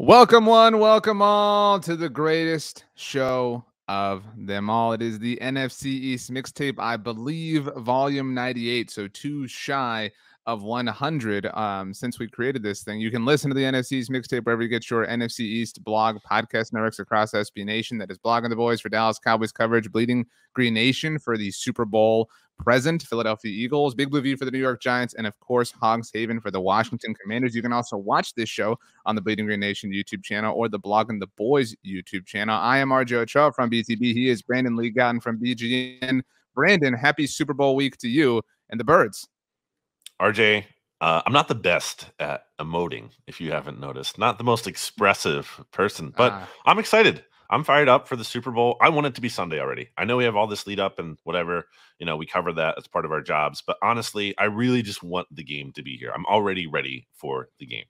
Welcome, one, welcome all to the greatest show of them all. It is the NFC East mixtape, I believe, volume 98. So, too shy of 100 um, since we created this thing. You can listen to the NFC East mixtape wherever you get your NFC East blog, podcast networks across SB Nation. That is blogging the boys for Dallas Cowboys coverage, Bleeding Green Nation for the Super Bowl present, Philadelphia Eagles, Big Blue View for the New York Giants, and of course, Hogs Haven for the Washington Commanders. You can also watch this show on the Bleeding Green Nation YouTube channel or the Blogging the Boys YouTube channel. I am RJ Ochoa from BTB. He is Brandon Lee Gowton from BGN. Brandon, happy Super Bowl week to you and the birds. RJ, uh, I'm not the best at emoting, if you haven't noticed. Not the most expressive person, but uh, I'm excited. I'm fired up for the Super Bowl. I want it to be Sunday already. I know we have all this lead up and whatever, you know, we cover that as part of our jobs, but honestly, I really just want the game to be here. I'm already ready for the game.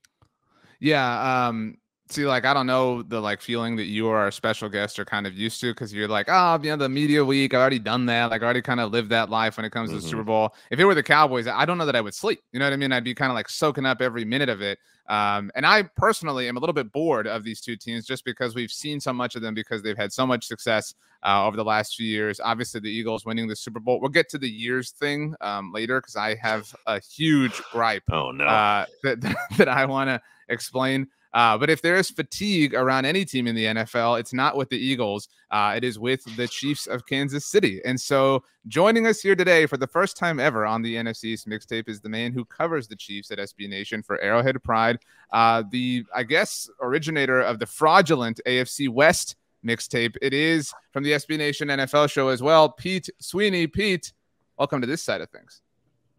Yeah, um see like i don't know the like feeling that you or our special guest are kind of used to because you're like oh you know the media week i've already done that like i already kind of lived that life when it comes mm-hmm. to the super bowl. If it were the cowboys i don't know that i would sleep you know what i mean? I'd be kind of like soaking up every minute of it um, and i personally am a little bit bored of these two teams just because we've seen so much of them because they've had so much success uh, over the last few years. Obviously the eagles winning the super bowl we'll get to the years thing um, later because i have a huge gripe oh no. uh, that, that i want to explain uh, but if there is fatigue around any team in the NFL, it's not with the Eagles. Uh, it is with the Chiefs of Kansas City. And so, joining us here today for the first time ever on the NFC's mixtape is the man who covers the Chiefs at SB Nation for Arrowhead Pride, uh, the I guess originator of the fraudulent AFC West mixtape. It is from the SB Nation NFL show as well. Pete Sweeney. Pete, welcome to this side of things.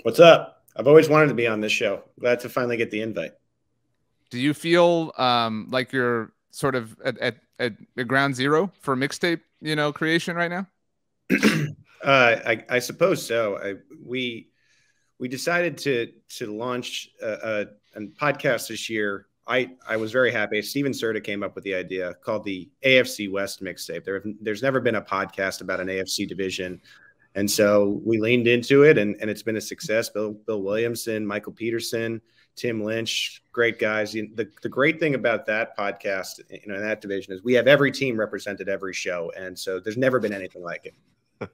What's up? I've always wanted to be on this show. Glad to finally get the invite. Do you feel um, like you're sort of at, at, at ground zero for mixtape, you know, creation right now? uh, I, I, suppose so. I, we we decided to to launch a, a, a, podcast this year. I, I was very happy. Steven Serta came up with the idea called the AFC West mixtape. There, there's never been a podcast about an AFC division. And so we leaned into it and, and it's been a success. Bill, Bill Williamson, Michael Peterson, Tim Lynch, great guys. The, the great thing about that podcast, you know, in that division is we have every team represented every show. And so there's never been anything like it.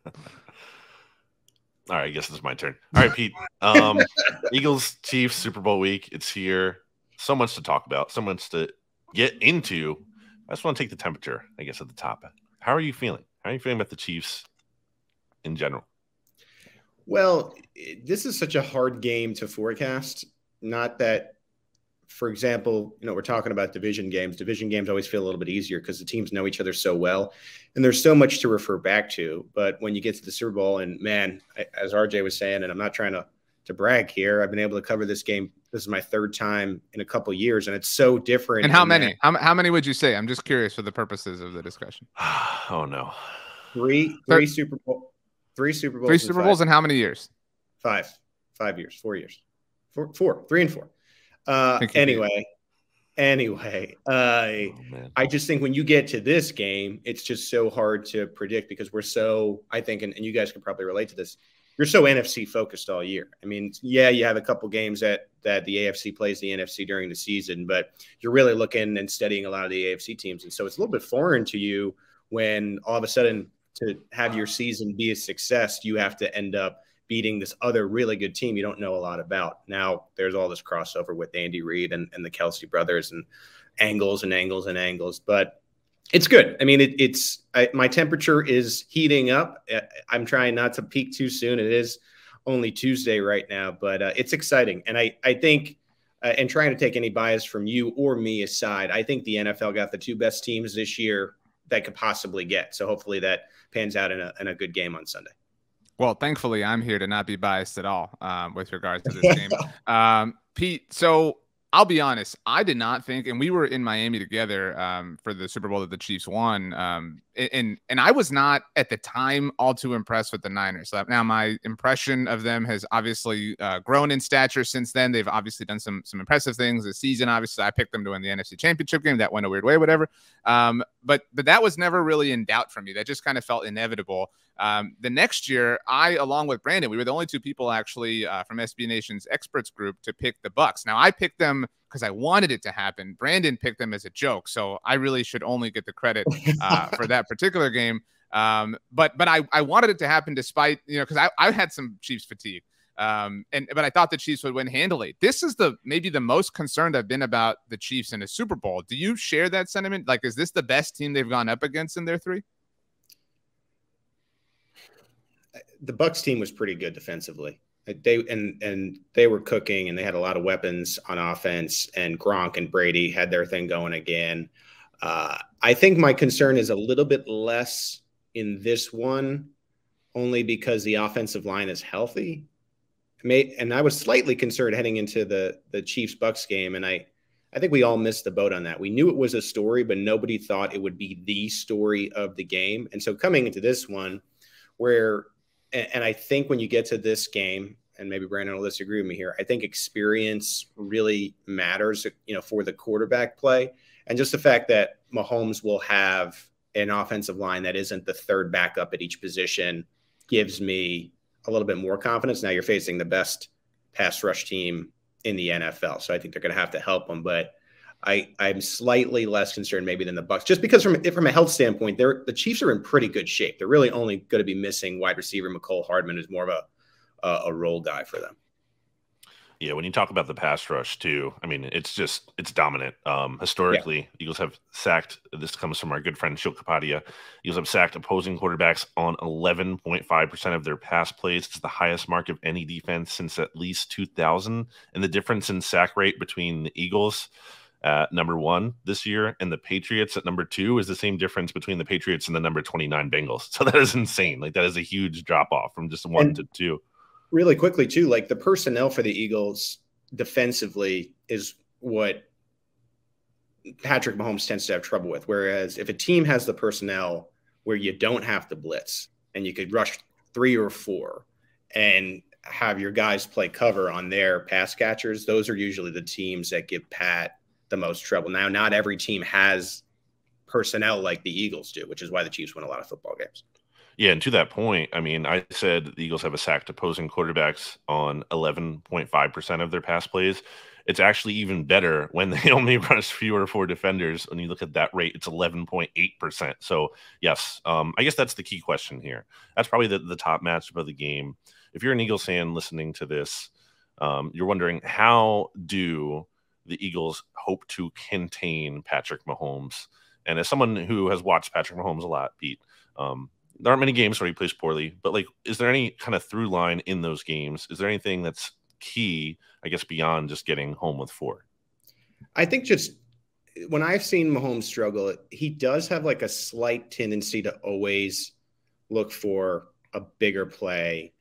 All right, I guess it's my turn. All right, Pete. Um, Eagles Chiefs Super Bowl week. It's here. So much to talk about. So much to get into. I just want to take the temperature, I guess, at the top. How are you feeling? How are you feeling about the Chiefs in general? Well, this is such a hard game to forecast not that, for example, you know, we're talking about division games. Division games always feel a little bit easier because the teams know each other so well, and there's so much to refer back to. But when you get to the Super Bowl, and man, as RJ was saying, and I'm not trying to to brag here, I've been able to cover this game. This is my third time in a couple years, and it's so different. And how many? How, how many would you say? I'm just curious for the purposes of the discussion. oh no, three three Super Bowl, three Super Bowls, three Super Bowls in how many years? Five, five years, four years four, four, three and four. Uh, anyway, anyway, uh, oh, I just think when you get to this game, it's just so hard to predict because we're so, I think, and, and you guys can probably relate to this. You're so NFC focused all year. I mean, yeah, you have a couple games that that the AFC plays the NFC during the season, but you're really looking and studying a lot of the AFC teams, and so it's a little bit foreign to you when all of a sudden to have your season be a success, you have to end up beating this other really good team you don't know a lot about. Now there's all this crossover with Andy Reid and, and the Kelce brothers and angles and angles and angles, but it's good. I mean, it, it's I, my temperature is heating up. I'm trying not to peak too soon. It is only Tuesday right now, but uh, it's exciting, and I I think. Uh, and trying to take any bias from you or me aside, I think the NFL got the two best teams this year that could possibly get. So hopefully that pans out in a, in a good game on Sunday. Well, thankfully, I'm here to not be biased at all um, with regards to this game. Um, Pete, so I'll be honest, I did not think, and we were in Miami together um, for the Super Bowl that the Chiefs won, um, and and I was not at the time all too impressed with the Niners. Now my impression of them has obviously uh, grown in stature since then. They've obviously done some some impressive things this season. Obviously, I picked them to win the NFC Championship game. That went a weird way, whatever. Um, but but that was never really in doubt for me. That just kind of felt inevitable. Um, the next year, I, along with Brandon, we were the only two people actually uh, from SB Nation's experts group to pick the Bucks. Now, I picked them because I wanted it to happen. Brandon picked them as a joke, so I really should only get the credit uh, for that particular game. Um, but but I, I wanted it to happen despite you know because I, I had some Chiefs fatigue. Um, and but I thought the Chiefs would win handily. This is the maybe the most concerned I've been about the Chiefs in a Super Bowl. Do you share that sentiment? Like, is this the best team they've gone up against in their three? The Bucks team was pretty good defensively. They and and they were cooking, and they had a lot of weapons on offense. And Gronk and Brady had their thing going again. Uh, I think my concern is a little bit less in this one, only because the offensive line is healthy and I was slightly concerned heading into the the Chiefs Bucks game, and I I think we all missed the boat on that. We knew it was a story, but nobody thought it would be the story of the game. And so coming into this one, where and, and I think when you get to this game, and maybe Brandon will disagree with me here, I think experience really matters, you know, for the quarterback play, and just the fact that Mahomes will have an offensive line that isn't the third backup at each position gives me a little bit more confidence. Now you're facing the best pass rush team in the NFL, so I think they're going to have to help them. But I I'm slightly less concerned maybe than the Bucks, just because from from a health standpoint, they're the Chiefs are in pretty good shape. They're really only going to be missing wide receiver Mecole Hardman, who's more of a a, a role guy for them. Yeah, when you talk about the pass rush too, I mean, it's just it's dominant. Um, historically, yeah. Eagles have sacked. This comes from our good friend Sheil Kapadia. Eagles have sacked opposing quarterbacks on 11.5 percent of their pass plays. It's the highest mark of any defense since at least 2000. And the difference in sack rate between the Eagles at number one this year and the Patriots at number two is the same difference between the Patriots and the number 29 Bengals. So that is insane. Like that is a huge drop off from just one and- to two really quickly too, like the personnel for the Eagles defensively is what Patrick Mahomes tends to have trouble with. Whereas if a team has the personnel where you don't have to blitz and you could rush three or four and have your guys play cover on their pass catchers, those are usually the teams that give Pat the most trouble. Now, not every team has personnel like the Eagles do, which is why the Chiefs win a lot of football games. Yeah, and to that point, I mean, I said the Eagles have a sacked opposing quarterbacks on 11.5% of their pass plays. It's actually even better when they only rush fewer four defenders. When you look at that rate, it's 11.8%. So, yes, um, I guess that's the key question here. That's probably the, the top matchup of the game. If you're an Eagles fan listening to this, um, you're wondering how do the Eagles hope to contain Patrick Mahomes? And as someone who has watched Patrick Mahomes a lot, Pete, um, there aren't many games where he plays poorly, but like, is there any kind of through line in those games? Is there anything that's key, I guess, beyond just getting home with four? I think just when I've seen Mahomes struggle, he does have like a slight tendency to always look for a bigger play.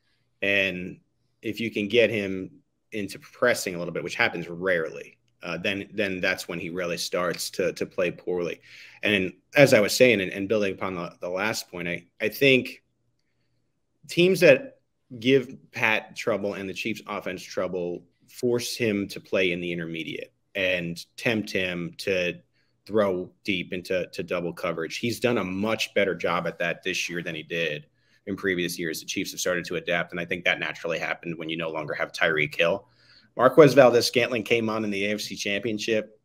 And if you can get him into pressing a little bit, which happens rarely, uh, then then that's when he really starts to to play poorly. And as I was saying, and, and building upon the, the last point, I I think teams that give Pat trouble and the Chiefs offense trouble force him to play in the intermediate and tempt him to throw deep into to double coverage. He's done a much better job at that this year than he did in previous years. The Chiefs have started to adapt, and I think that naturally happened when you no longer have Tyreek Hill. Marquez Valdes Scantling came on in the AFC Championship.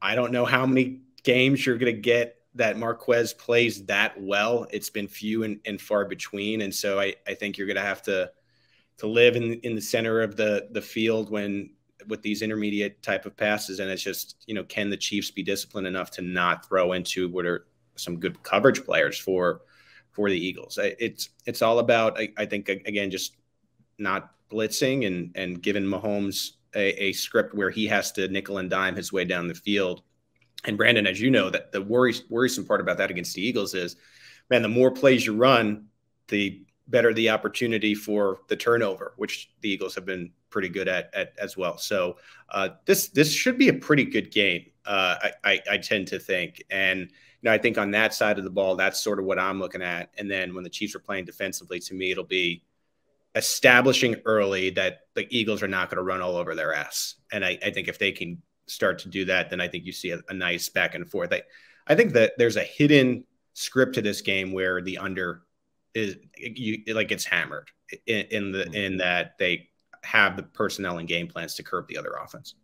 I don't know how many games you're going to get that Marquez plays that well. It's been few and, and far between, and so I, I think you're going to have to to live in in the center of the the field when with these intermediate type of passes. And it's just you know can the Chiefs be disciplined enough to not throw into what are some good coverage players for for the Eagles? It's it's all about I, I think again just not blitzing and and giving Mahomes a, a, script where he has to nickel and dime his way down the field. And Brandon, as you know, that the worry, worrisome part about that against the Eagles is, man, the more plays you run, the better the opportunity for the turnover, which the Eagles have been pretty good at, at as well. So uh, this this should be a pretty good game. Uh, I, I, I tend to think, and you know, I think on that side of the ball, that's sort of what I'm looking at. And then when the Chiefs are playing defensively, to me, it'll be establishing early that the Eagles are not going to run all over their ass. And I, I, think if they can start to do that, then I think you see a, a nice back and forth. I, I think that there's a hidden script to this game where the under is you like it's hammered in, in the mm-hmm. in that they have the personnel and game plans to curb the other offense.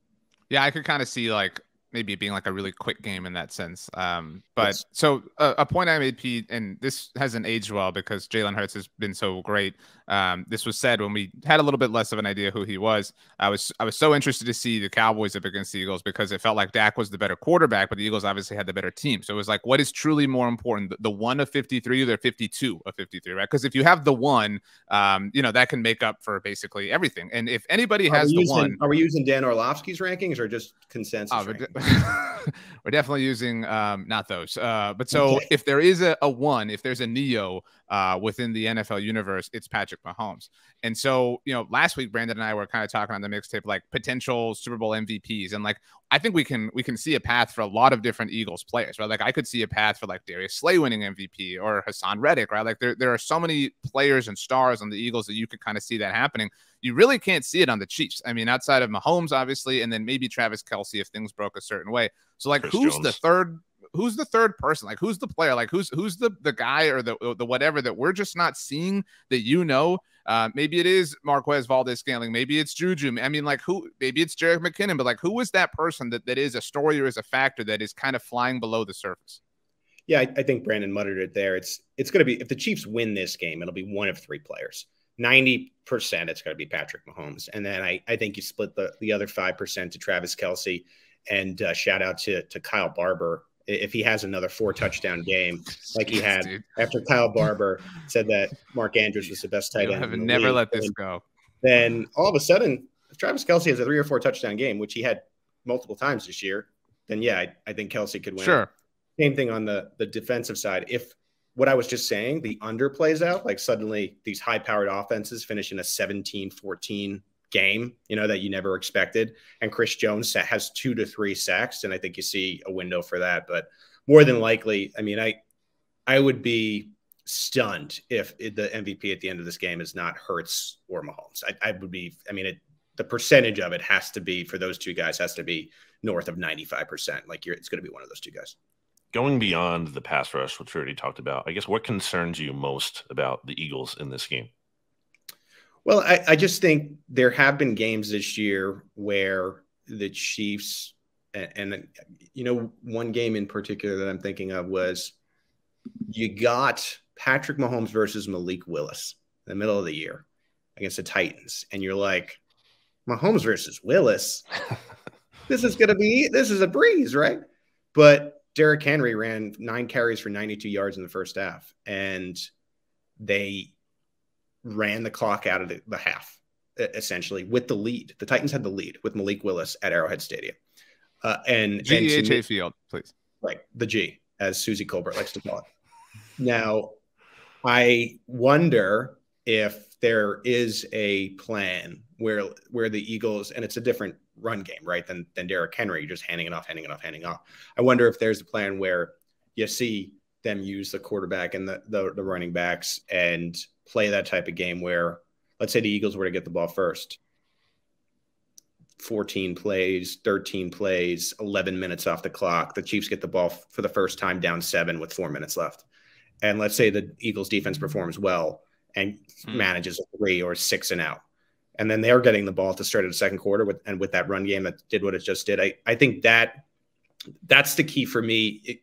Yeah, I could kind of see like maybe being like a really quick game in that sense. Um, but yes. so uh, a point I made, Pete, and this hasn't aged well because Jalen Hurts has been so great. Um, this was said when we had a little bit less of an idea who he was. I was I was so interested to see the Cowboys up against the Eagles because it felt like Dak was the better quarterback, but the Eagles obviously had the better team. So it was like, what is truly more important, the, the one of 53 or the 52 of 53, right? Because if you have the one, um, you know, that can make up for basically everything. And if anybody has the using, one, are we using Dan Orlovsky's rankings or just consensus? Oh, we're definitely using um, not those. Uh, but so okay. if there is a, a, one, if there's a Neo uh, within the NFL universe, it's Patrick Mahomes. And so, you know, last week Brandon and I were kind of talking on the mixtape like potential Super Bowl MVPs, and like I think we can we can see a path for a lot of different Eagles players, right? Like I could see a path for like Darius Slay winning MVP or Haason Reddick, right? Like there there are so many players and stars on the Eagles that you could kind of see that happening you really can't see it on the Chiefs. I mean, outside of Mahomes, obviously, and then maybe Travis Kelce if things broke a certain way. So, like, Chris who's Jones. the third? Who's the third person? Like, who's the player? Like, who's who's the the guy or the the whatever that we're just not seeing that you know? Uh, maybe it is Marquez Valdes-Scantling. Maybe it's Juju. I mean, like who? Maybe it's Jerick McKinnon. But like, who is that person that that is a story or is a factor that is kind of flying below the surface? Yeah, I, I think Brandon muttered it there. It's it's going to be if the Chiefs win this game, it'll be one of three players. 90% it's going to be Patrick Mahomes. And then I, I think you split the, the other 5% to Travis Kelce. and uh, shout out to, to Kyle Barber. If he has another four touchdown game like he had Dude. after Kyle Barber said that Mark Andrews was the best tight end. Have never league, let this go. Then all of a sudden, if Travis Kelce has a three or four touchdown game, which he had multiple times this year, then yeah, I, I think Kelce could win. Sure. Same thing on the the defensive side. If what I was just saying, the under plays out, like suddenly these high powered offenses finish in a 17 14 game, you know, that you never expected. And Chris Jones has two to three sacks. And I think you see a window for that. But more than likely, I mean, I, I would be stunned if the MVP at the end of this game is not Hurts or Mahomes. I, I would be, I mean, it, the percentage of it has to be for those two guys has to be north of 95%. Like you're, it's going to be one of those two guys going beyond the pass rush, which we already talked about, I guess what concerns you most about the Eagles in this game? Well, I, I just think there have been games this year where the Chiefs, and, and, you know, one game in particular that I'm thinking of was you got Patrick Mahomes versus Malik Willis in the middle of the year against the Titans, and you're like, Mahomes versus Willis. this is going to be this is a breeze, right? But Derrick Henry ran nine carries for 92 yards in the first half, and they ran the clock out of the, the half essentially with the lead. The Titans had the lead with Malik Willis at Arrowhead Stadium. Uh, and GEHA Field, please. Right, the G, as Susie Colbert likes to call it. Now, I wonder if there is a plan where where the Eagles, and it's a different run game, right? Than than Derrick Henry, just handing it off, handing it off, handing off. I wonder if there's a plan where you see them use the quarterback and the, the, the running backs and play that type of game where let's say the Eagles were to get the ball first. 14 plays, 13 plays, 11 minutes off the clock. The Chiefs get the ball for the first time down seven with four minutes left. And let's say the Eagles defense performs well and hmm. manages a three or six and out and then they're getting the ball at the start of the second quarter with and with that run game that did what it just did. I I think that that's the key for me it,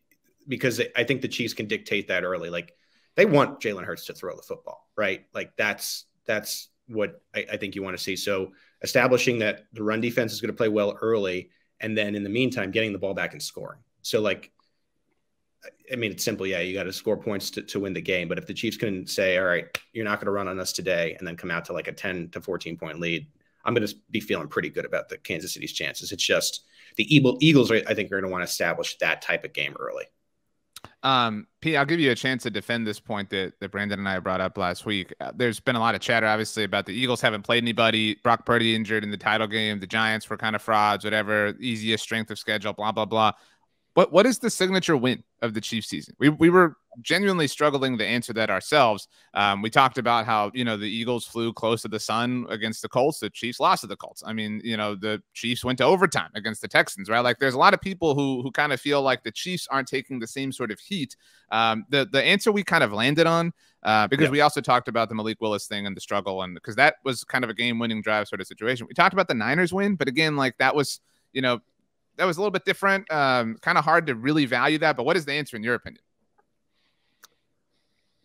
because I think the Chiefs can dictate that early. Like they want Jalen Hurts to throw the football, right? Like that's that's what I, I think you want to see. So establishing that the run defense is going to play well early, and then in the meantime, getting the ball back and scoring. So like I mean, it's simple. Yeah, you got to score points to, to win the game. But if the Chiefs can say, all right, you're not going to run on us today, and then come out to like a 10 to 14 point lead, I'm going to be feeling pretty good about the Kansas City's chances. It's just the Eagles, I think, are going to want to establish that type of game early. Um, Pete, I'll give you a chance to defend this point that, that Brandon and I brought up last week. Uh, there's been a lot of chatter, obviously, about the Eagles haven't played anybody. Brock Purdy injured in the title game. The Giants were kind of frauds, whatever. Easiest strength of schedule, blah blah blah. What what is the signature win of the Chiefs season? We we were genuinely struggling to answer that ourselves. Um, we talked about how you know the Eagles flew close to the sun against the Colts. The Chiefs lost to the Colts. I mean, you know, the Chiefs went to overtime against the Texans, right? Like, there's a lot of people who who kind of feel like the Chiefs aren't taking the same sort of heat. Um, the the answer we kind of landed on uh, because yeah. we also talked about the Malik Willis thing and the struggle, and because that was kind of a game winning drive sort of situation. We talked about the Niners win, but again, like that was you know that was a little bit different. Um, kind of hard to really value that. But what is the answer in your opinion?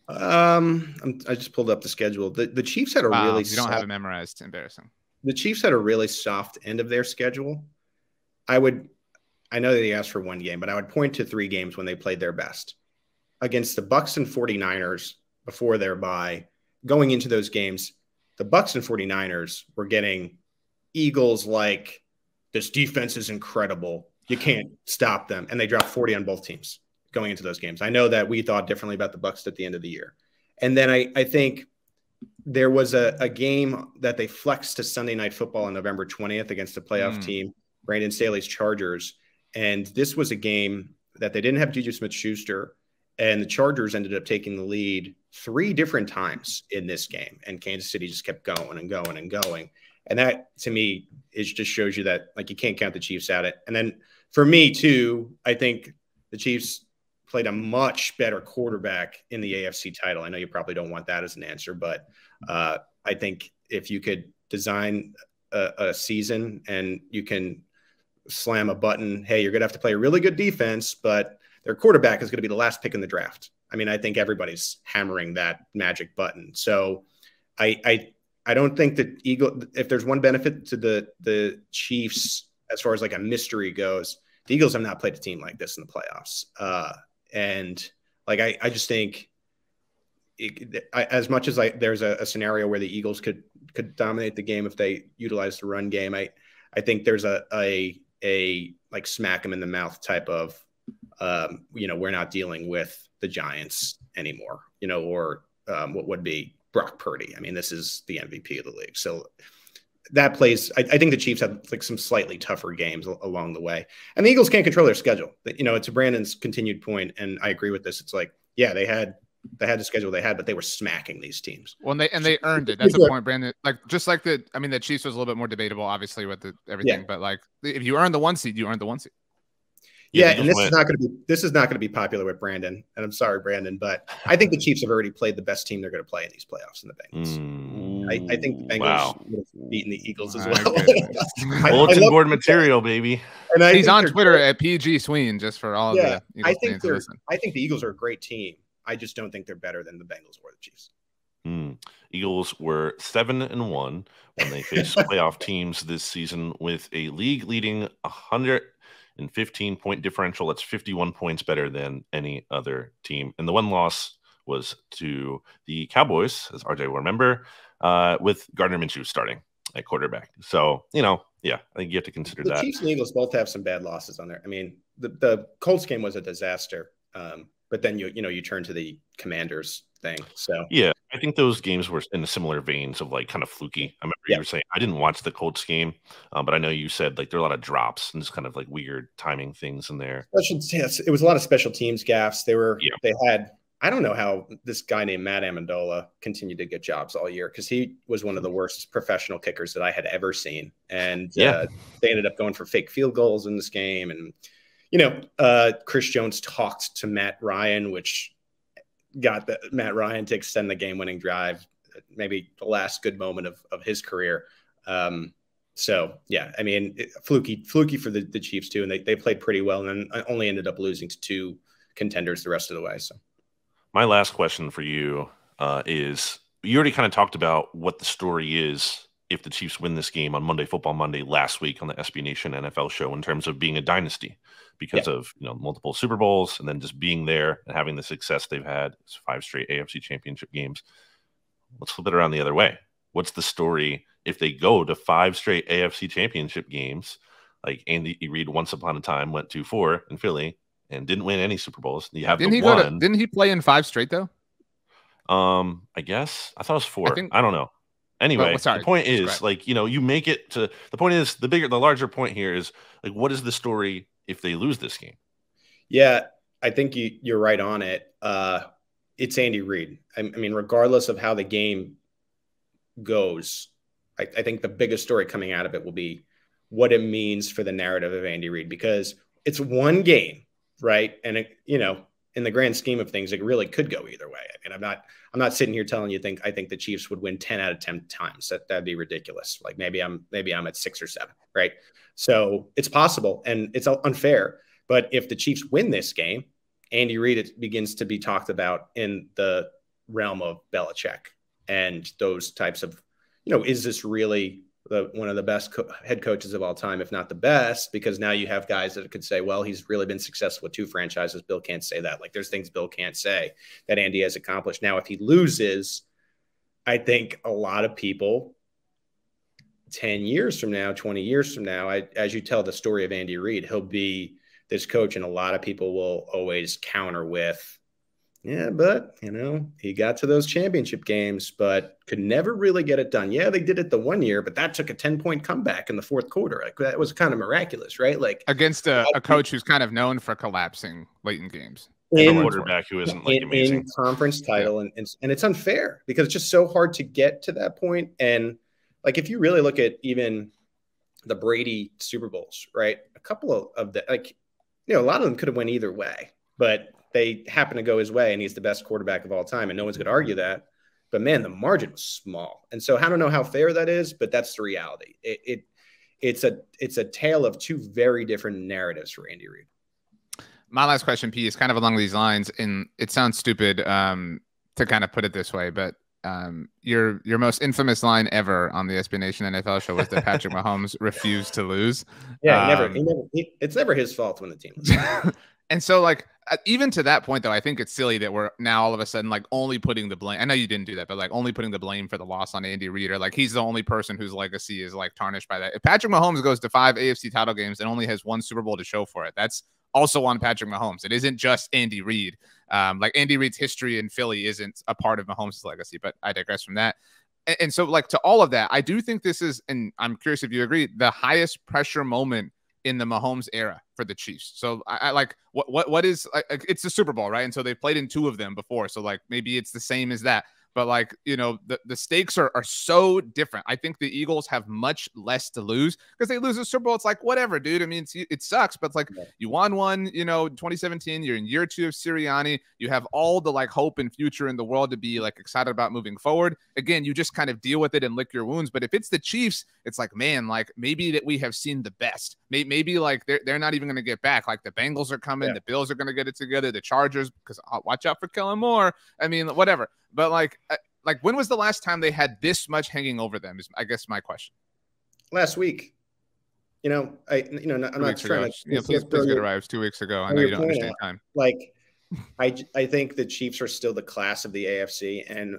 Um, I'm, i just pulled up the schedule. The the Chiefs had a wow, really you don't soft, have it memorized. Embarrassing. The Chiefs had a really soft end of their schedule. I would, I know that they asked for one game, but I would point to three games when they played their best against the Bucks and 49ers before their bye. Going into those games, the Bucks and 49ers were getting Eagles like this defense is incredible. You can't stop them, and they dropped 40 on both teams going into those games. I know that we thought differently about the Bucks at the end of the year. And then I, I think there was a, a game that they flexed to Sunday night football on November 20th against a playoff mm. team, Brandon Staley's Chargers. And this was a game that they didn't have Juju Smith Schuster. And the Chargers ended up taking the lead three different times in this game. And Kansas City just kept going and going and going. And that to me, is just shows you that like you can't count the Chiefs out it. And then for me too, I think the Chiefs played a much better quarterback in the AFC title. I know you probably don't want that as an answer, but uh, I think if you could design a, a, season and you can slam a button, hey, you're going to have to play a really good defense, but their quarterback is going to be the last pick in the draft. I mean, I think everybody's hammering that magic button. So I, I, I don't think that Eagle. If there's one benefit to the the Chiefs as far as like a mystery goes, the Eagles have not played a team like this in the playoffs. Uh, and like I, I just think it, I, as much as like there's a, a, scenario where the Eagles could could dominate the game if they utilize the run game, I I think there's a a a like smack them in the mouth type of um, you know we're not dealing with the Giants anymore, you know, or um, what would be Brock Purdy. I mean, this is the MVP of the league, so that plays. I, I, think the Chiefs have like some slightly tougher games along the way, and the Eagles can't control their schedule. You know, to Brandon's continued point, and I agree with this. It's like, yeah, they had they had the schedule they had, but they were smacking these teams. Well, and they and they earned it. That's the point, Brandon. Like just like the, I mean, the Chiefs was a little bit more debatable, obviously, with the, everything. Yeah. But like, if you earn the one seed, you earn the one seed. Yeah, and this went. is not going to be this is not going to be popular with Brandon, and I'm sorry, Brandon, but I think the Chiefs have already played the best team they're going to play in these playoffs in the Bengals. Mm, I, I, think the Bengals wow. would have beaten the Eagles as well. Bulletin board material, baby. And I he's on Twitter at PG Sween just for all yeah, the Eagles I think they're. I think the Eagles are a great team. I just don't think they're better than the Bengals or the Chiefs. Mm. Eagles were seven and one when they faced playoff teams this season with a league leading 115 point differential. That's 51 points better than any other team. And the one loss was to the Cowboys, as RJ will remember, uh, with Gardner Minshew starting at quarterback. So, you know, yeah, I think you have to consider the that. Chiefs and Eagles both have some bad losses on there. I mean, the, the Colts game was a disaster. Um, but then you you know you turn to the commanders thing so yeah i think those games were in similar veins of like kind of fluky i remember you were saying i didn't watch the colts game um, but i know you said like there are a lot of drops and just kind of like weird timing things in there special, yes, it was a lot of special teams gaffes they were yeah. they had i don't know how this guy named matt ammendola continued to get jobs all year because he was one of the worst professional kickers that i had ever seen and yeah. Uh, they ended up going for fake field goals in this game and you know, uh, Chris Jones talked to Matt Ryan, which got the, Matt Ryan to extend the game winning drive, maybe the last good moment of, of his career. Um, so yeah, I mean, it, fluky, fluky for the, the Chiefs too, and they, they played pretty well, and then only ended up losing to two contenders the rest of the way. So, my last question for you uh, is: you already kind of talked about what the story is if the Chiefs win this game on Monday Football Monday last week on the SB Nation NFL show in terms of being a dynasty because yeah. of you know multiple Super Bowls and then just being there and having the success they've had. It's five straight AFC Championship games. Let's flip it around the other way. What's the story if they go to five straight AFC Championship games? Like Andy Reid once upon a time went to four in Philly and didn't win any Super Bowls. You have didn't he one. to, Didn't he play in five straight though? Um, I guess I thought it was four. I, think, I don't know. Anyway, oh, sorry, the point is like you know you make it to the point is the bigger the larger point here is like what is the story if they lose this game? Yeah, I think you, you're right on it. Uh, it's Andy Reid. I, I, mean, regardless of how the game goes, I, I think the biggest story coming out of it will be what it means for the narrative of Andy Reid because it's one game, right? And it, you know, in the grand scheme of things, it really could go either way. I mean, I'm not I'm not sitting here telling you think I think the Chiefs would win 10 out of 10 times. That that'd be ridiculous. Like maybe I'm maybe I'm at six or seven, right? So it's possible and it's unfair. But if the Chiefs win this game, Andy Reid it begins to be talked about in the realm of Belichick and those types of, you know, is this really the one of the best co- head coaches of all time, if not the best? Because now you have guys that could say, well, he's really been successful with two franchises. Bill can't say that. Like there's things Bill can't say that Andy has accomplished. Now, if he loses, I think a lot of people 10 years from now, 20 years from now, I, as you tell the story of Andy Reid, he'll be this coach, and a lot of people will always counter with, yeah, but you know, he got to those championship games, but could never really get it done. Yeah, they did it the one year, but that took a 10 point comeback in the fourth quarter. Like that was kind of miraculous, right? Like against a, a coach who's kind of known for collapsing late in games. In, quarterback who isn't like in, amazing. in conference title, yeah. and, and and it's unfair because it's just so hard to get to that point. And like if you really look at even the Brady Super Bowls, right? A couple of, of the like you know, a lot of them could have went either way, but they happen to go his way, and he's the best quarterback of all time, and no one's going to argue that. But man, the margin was small, and so I don't know how fair that is, but that's the reality. It, it it's a it's a tale of two very different narratives for Andy Reid. My last question, P, is kind of along these lines, and it sounds stupid um, to kind of put it this way, but um, your your most infamous line ever on the SB Nation NFL show was that Patrick Mahomes refused to lose. Yeah, um, never, he never he, it's never his fault when the team. and so, like, even to that point, though, I think it's silly that we're now all of a sudden like only putting the blame. I know you didn't do that, but like only putting the blame for the loss on Andy Reid, like he's the only person whose legacy is like tarnished by that. If Patrick Mahomes goes to five AFC title games and only has one Super Bowl to show for it, that's also on Patrick Mahomes. It isn't just Andy Reid. Um, like Andy Reid's history in Philly isn't a part of Mahomes' legacy, but I digress from that. And, and so, like to all of that, I do think this is, and I'm curious if you agree, the highest pressure moment in the Mahomes era for the Chiefs. So I, I, like what what what is like, it's the Super Bowl, right? And so they played in two of them before. So like maybe it's the same as that but like you know the, the stakes are, are so different. I think the eagles have much less to lose because they lose a super bowl. It's like whatever dude. I mean it sucks but it's like yeah. you won one you know 2017 you're in year two of sirianni you have all the like hope and future in the world to be like excited about moving forward. Again you just kind of deal with it and lick your wounds but if it's the chiefs it's like man like maybe that we have seen the best. Maybe, maybe like they're, they're not even going to get back. Like the bengals are coming yeah. the bills are going to get it together the chargers because uh, watch out for kellen moore. I mean whatever. But like, like when was the last time they had this much hanging over them? Is I guess my question. Last week. You know, I you know I'm two not trying ago. to. Yeah, please, please get arrives two weeks ago. I know you don't understand out. time. Like, I I think the Chiefs are still the class of the AFC, and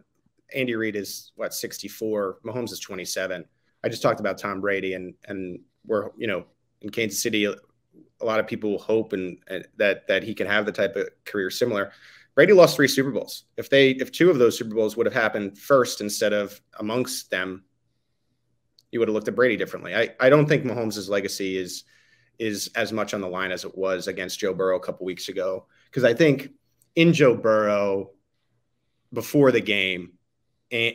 Andy Reid is what 64. Mahomes is 27. I just talked about Tom Brady, and and we're you know in Kansas City, a lot of people hope and, and that that he can have the type of career similar. Brady lost three Super Bowls. If they if two of those Super Bowls would have happened first instead of amongst them, you would have looked at Brady differently. I, I don't think Mahomes' legacy is is as much on the line as it was against Joe Burrow a couple weeks ago. Because I think in Joe Burrow before the game, eh,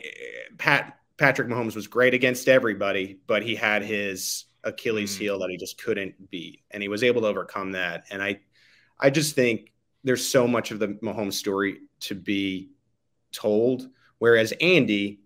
Pat Patrick Mahomes was great against everybody, but he had his Achilles mm. heel that he just couldn't beat, and he was able to overcome that. And I I just think there's so much of the Mahomes story to be told. Whereas Andy,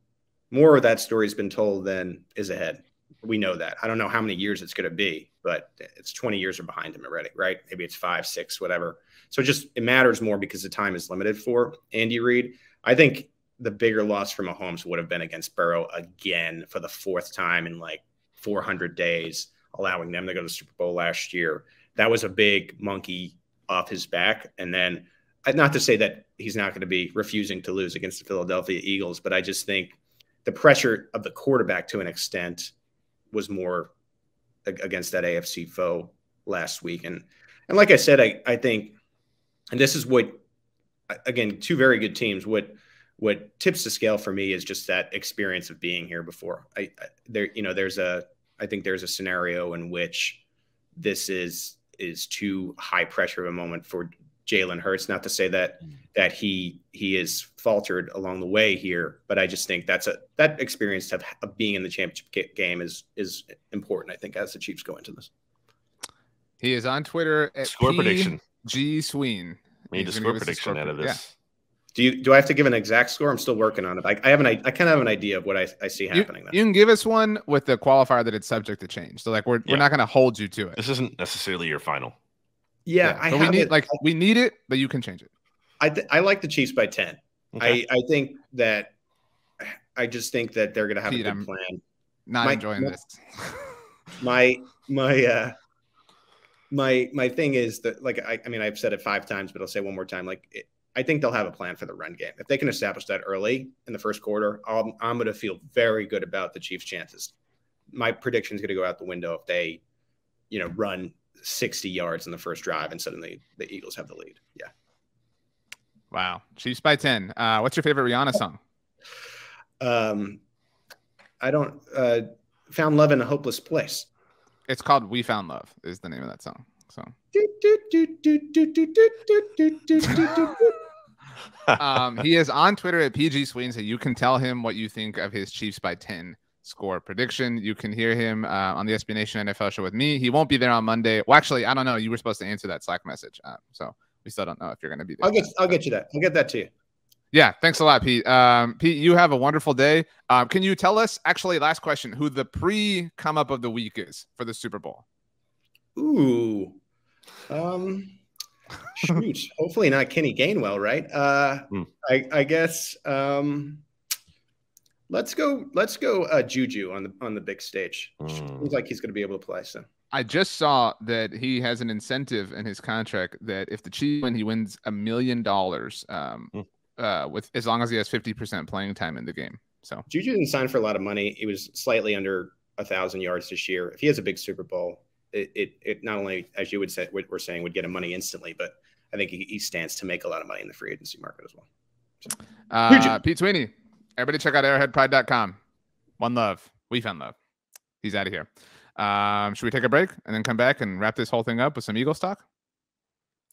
more of that story has been told than is ahead. We know that. I don't know how many years it's going to be, but it's 20 years or behind him already, right? Maybe it's five, six, whatever. So just it matters more because the time is limited for Andy Reid. I think the bigger loss for Mahomes would have been against Burrow again for the fourth time in like 400 days, allowing them to go to the Super Bowl last year. That was a big monkey off his back. And then, uh, not to say that he's not going to be refusing to lose against the Philadelphia Eagles, but I just think the pressure of the quarterback to an extent was more against that AFC foe last week. And and like I said, I, I think, and this is what again, two very good teams. What what tips the scale for me is just that experience of being here before. I, I there, you know, there's a I think there's a scenario in which this is is too high pressure of a moment for Jalen Hurts. Not to say that mm. that he he is faltered along the way here, but I just think that's a that experience of, of being in the championship game is is important. I think as the Chiefs go into this. He is on Twitter at score P- prediction. G Sween. We need a score prediction score out of this. Yeah. Do you do I have to give an exact score? I'm still working on it. I, I have an I kind of have an idea of what I, I see happening. You, you, can give us one with the qualifier that it's subject to change. So like we're yeah. we're not going to hold you to it. This isn't necessarily your final. Yeah, yeah. we need it, like we need it, but you can change it. I th- I like the Chiefs by ten. Okay. I I think that I just think that they're going to have Pete, a good I'm plan. Not my, enjoying my, this. my my uh my my thing is that like I, I mean I've said it five times, but I'll say one more time. Like it, I think they'll have a plan for the run game. If they can establish that early in the first quarter, I'm, I'm going to feel very good about the Chiefs' chances. My prediction is going to go out the window if they, you know, run 60 yards in the first drive and suddenly the Eagles have the lead. Yeah. Wow. Chiefs by 10. Uh, what's your favorite Rihanna song? Um, I don't, uh, Found Love in a Hopeless Place. It's called We Found Love, is the name of that song. So. Um, he is on Twitter at PG Sween, so you can tell him what you think of his Chiefs by 10 score prediction. You can hear him uh, on the SB Nation NFL show with me. He won't be there on Monday. Well, actually, I don't know. You were supposed to answer that Slack message, uh, so we still don't know if you're going to be there. I'll get I'll get you that. I'll get that to you. Yeah, thanks a lot, Pete. Um, Pete, you have a wonderful day. Um, can you tell us, actually, last question, who the pre come up of the week is for the Super Bowl? Ooh, um, shoot. Hopefully not Kenny Gainwell, right? Uh, mm. I, I guess. Um, let's go. Let's go. Uh, Juju on the on the big stage. Mm. Seems like he's going to be able to play. So I just saw that he has an incentive in his contract that if the Chiefs win, he wins a million dollars. Um, mm uh, with as long as he has 50% playing time in the game. So Juju didn't sign for a lot of money. He was slightly under a thousand yards this year. If he has a big Super Bowl, it, it, it not only, as you would say, what we're saying, would get him money instantly, but I think he, he, stands to make a lot of money in the free agency market as well. So, uh, Pete Sweeney, everybody check out arrowheadpride.com. One love. We found love. He's out of here. Um, should we take a break and then come back and wrap this whole thing up with some Eagles talk?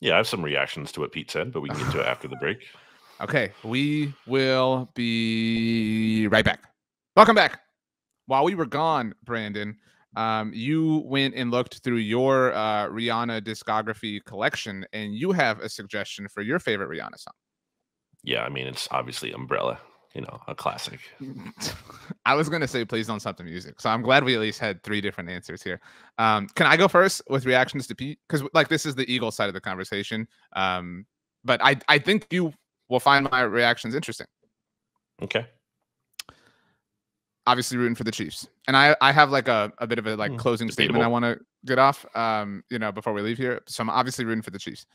Yeah, I have some reactions to what Pete said, but we can get to it after the break. Okay, we will be right back. Welcome back. While we were gone, Brandon, um, you went and looked through your uh, Rihanna discography collection, and you have a suggestion for your favorite Rihanna song. Yeah, I mean it's obviously Umbrella, you know, a classic. I was gonna say please don't stop the music, so I'm glad we at least had three different answers here. Um, can I go first with reactions to Pete? Because like this is the Eagle side of the conversation. Um, but I I think you will find my reactions interesting. Okay. Obviously rooting for the Chiefs. And I, I have like a, a bit of a like mm, closing debatable. statement I want to get off um, you know, before we leave here. So I'm obviously rooting for the Chiefs.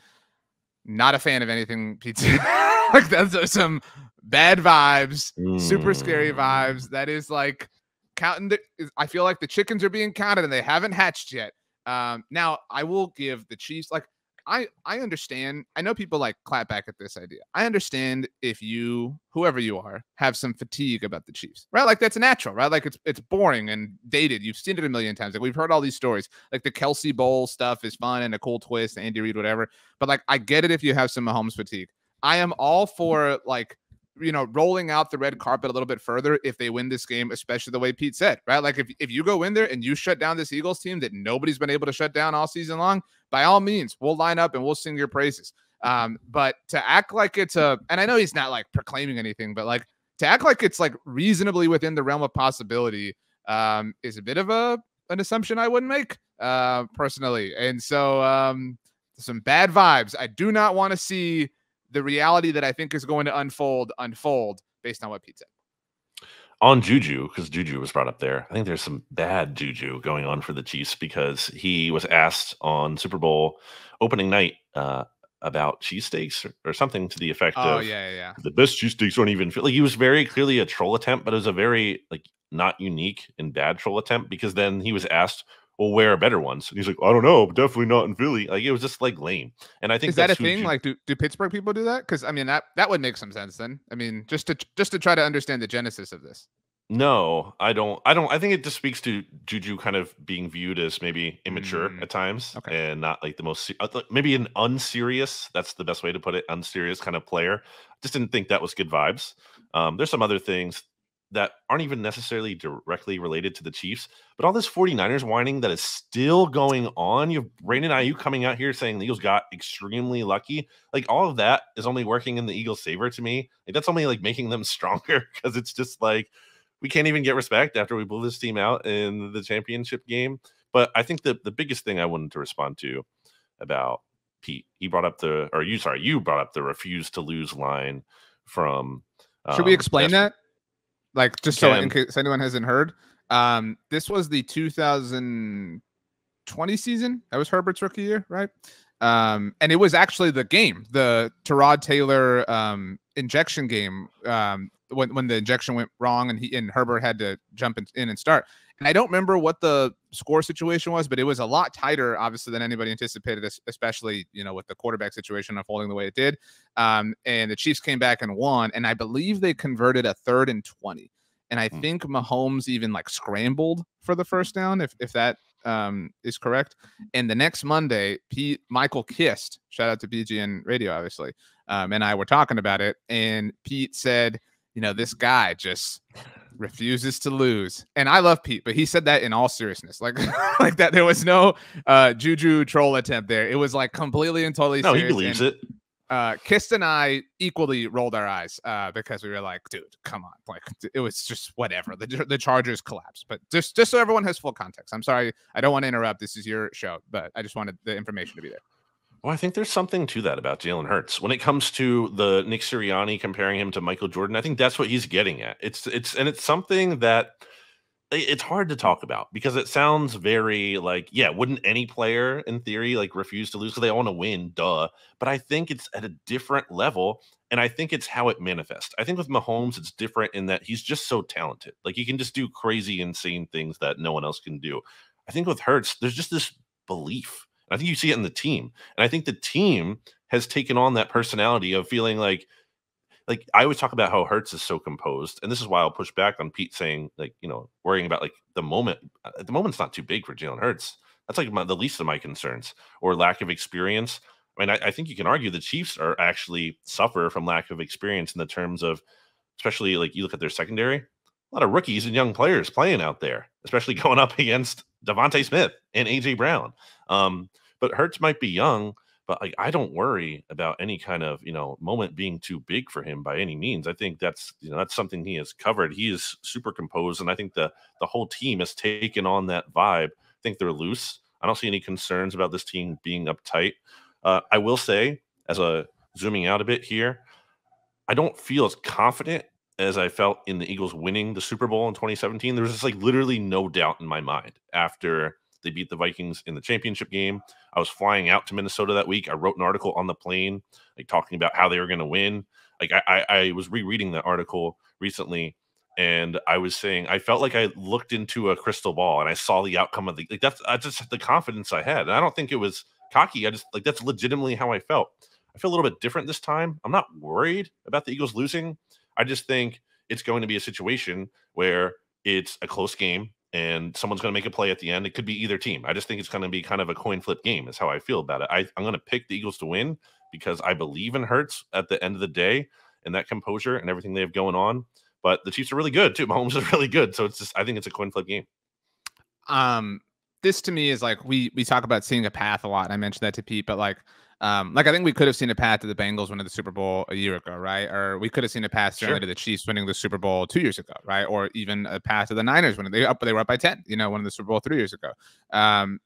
Not a fan of anything Pete like that's some bad vibes, mm. super scary vibes. Mm. That is like counting the I feel like the chickens are being counted and they haven't hatched yet. Um, now I will give the Chiefs like I I understand. I know people like clap back at this idea. I understand if you, whoever you are, have some fatigue about the Chiefs, right? Like that's natural, right? Like it's it's boring and dated. You've seen it a million times. Like we've heard all these stories. Like the Kelce Bowl stuff is fun and a cool twist, Andy Reid, whatever. But like I get it if you have some Mahomes fatigue. I am all mm-hmm. for like you know, rolling out the red carpet a little bit further if they win this game, especially the way Pete said, right? Like if, if you go in there and you shut down this Eagles team that nobody's been able to shut down all season long, by all means, we'll line up and we'll sing your praises. Um, but to act like it's a, and I know he's not like proclaiming anything, but like to act like it's like reasonably within the realm of possibility um, is a bit of a an assumption I wouldn't make uh, personally. And so um, some bad vibes. I do not want to see the reality that I think is going to unfold unfold based on what Pete said. On Juju, because Juju was brought up there, I think there's some bad Juju going on for the Chiefs because he was asked on Super Bowl opening night uh, about cheesesteaks or, or something to the effect oh, of yeah, yeah. yeah." the best cheesesteaks don't even feel like he was very clearly a troll attempt, but it was a very like not unique and bad troll attempt because then he was asked well, where are better ones? And he's like, I don't know, definitely not in Philly. Like it was just like lame. And I think is that a thing? You... Like, do, do Pittsburgh people do that? Because I mean, that that would make some sense then. I mean, just to just to try to understand the genesis of this. No, I don't. I don't. I think it just speaks to Juju kind of being viewed as maybe immature mm, at times okay. and not like the most uh, maybe an unserious. That's the best way to put it. Unserious kind of player. Just didn't think that was good vibes. Um, there's some other things that aren't even necessarily directly related to the Chiefs, but all this 49ers whining that is still going on. You have Brandon Aiyuk coming out here saying the Eagles got extremely lucky. Like all of that is only working in the Eagles' favor to me. Like that's only like making them stronger because it's just like we can't even get respect after we blew this team out in the championship game. But I think the the biggest thing I wanted to respond to about Pete, he brought up the or you sorry, you brought up the refuse to lose line from should we um, explain that? Like just so in case anyone hasn't heard, um, this was the 2020 season. That was Herbert's rookie year, right? Um, and it was actually the game, the Tyrod Taylor um, injection game, um, when when the injection went wrong and he and Herbert had to jump in, in and start. And I don't remember what the score situation was, but it was a lot tighter, obviously, than anybody anticipated, especially you know with the quarterback situation unfolding the way it did. Um, and the Chiefs came back and won, and I believe they converted a third and twenty. And I hmm. think Mahomes even like scrambled for the first down, if if that um, is correct. And the next Monday, Pete Michael Kist, shout out to BGN Radio, obviously, um, and I were talking about it, and Pete said, you know, this guy just refuses to lose. And I love Pete, but he said that in all seriousness. Like like that there was no uh juju troll attempt there. It was like completely and totally No, he believes and, it. Uh Kist and I equally rolled our eyes uh because we were like, dude, come on. Like it was just whatever. The the Chargers collapsed. But just just so everyone has full context. I'm sorry. I don't want to interrupt. This is your show, but I just wanted the information to be there. Well, I think there's something to that about Jalen Hurts. When it comes to the Nick Sirianni comparing him to Michael Jordan, I think that's what he's getting at. It's it's and it's something that it's hard to talk about because it sounds very like, yeah, wouldn't any player in theory like refuse to lose because they all want to win? Duh. But I think it's at a different level. And I think it's how it manifests. I think with Mahomes, it's different in that he's just so talented. Like he can just do crazy, insane things that no one else can do. I think with Hurts, there's just this belief I think you see it in the team. And I think the team has taken on that personality of feeling like like I always talk about how Hurts is so composed, and this is why I'll push back on Pete saying like you know worrying about like the moment. Uh, the moment's not too big for Jalen Hurts. That's like my, the least of my concerns or lack of experience. I mean, I, I, think you can argue the Chiefs are actually suffer from lack of experience in the terms of, especially like you look at their secondary, a lot of rookies and young players playing out there, especially going up against DeVonta Smith and AJ Brown. Um, but Hurts might be young, but like I don't worry about any kind of you know moment being too big for him by any means. I think that's you know that's something he has covered. He is super composed, and I think the the whole team has taken on that vibe. I think they're loose. I don't see any concerns about this team being uptight. Uh, I will say, as a zooming out a bit here, I don't feel as confident as I felt in the Eagles winning the Super Bowl in 2017. There was just like literally no doubt in my mind after they beat the Vikings in the championship game. I was flying out to Minnesota that week. I wrote an article on the plane, like talking about how they were going to win. Like I, I, I was rereading that article recently, and I was saying I felt like I looked into a crystal ball and I saw the outcome of the like that's I just the confidence I had. And I don't think it was cocky. I just like that's legitimately how I felt. I feel a little bit different this time. I'm not worried about the Eagles losing. I just think it's going to be a situation where it's a close game and someone's going to make a play at the end. It could be either team. I just think it's going to be kind of a coin flip game, is how I feel about it. I, I'm going to pick the Eagles to win because I believe in Hurts at the end of the day and that composure and everything they have going on. But the Chiefs are really good too. Mahomes is really good. So it's just, I think it's a coin flip game. Um, this to me is like we we talk about seeing a path a lot. I mentioned that to Pete, but like um, like I think we could have seen a path to the Bengals winning the Super Bowl a year ago, right? Or we could have seen a path certainly sure. to the Chiefs winning the Super Bowl two years ago, right? Or even a path to the Niners winning they up they were up by ten, you know, winning the Super Bowl three years ago. Um,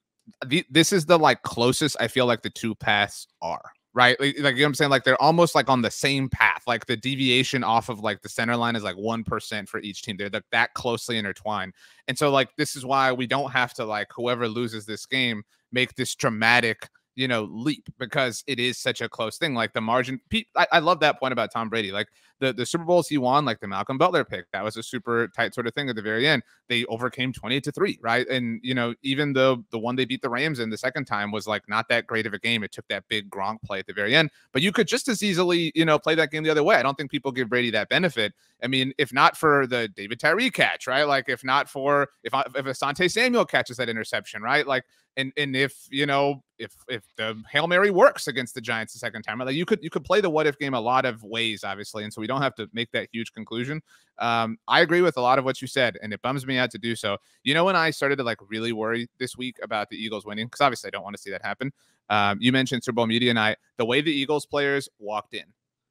the, this is the like closest I feel like the two paths are, right? Like, like, you know what I'm saying? Like they're almost like on the same path. Like the deviation off of like the center line is like 1% for each team. They're like that closely intertwined. And so like this is why we don't have to like whoever loses this game make this dramatic you know, leap because it is such a close thing. Like the margin, I, I love that point about Tom Brady. Like the, the Super Bowls he won, like the Malcolm Butler pick, that was a super tight sort of thing at the very end. They overcame 20 to 3, right? And, you know, even though the one they beat the Rams in the second time was like not that great of a game, it took that big Gronk play at the very end. But you could just as easily, you know, play that game the other way. I don't think people give Brady that benefit. I mean, if not for the David Tyree catch, right? Like if not for if if Asante Samuel catches that interception, right? Like and and if you know if if the hail mary works against the Giants the second time, like you could you could play the what if game a lot of ways, obviously, and so we don't have to make that huge conclusion. Um, I agree with a lot of what you said, and it bums me out to do so. You know, when I started to like really worry this week about the Eagles winning, because obviously I don't want to see that happen. Um, you mentioned Super Bowl media night. The way the Eagles players walked in,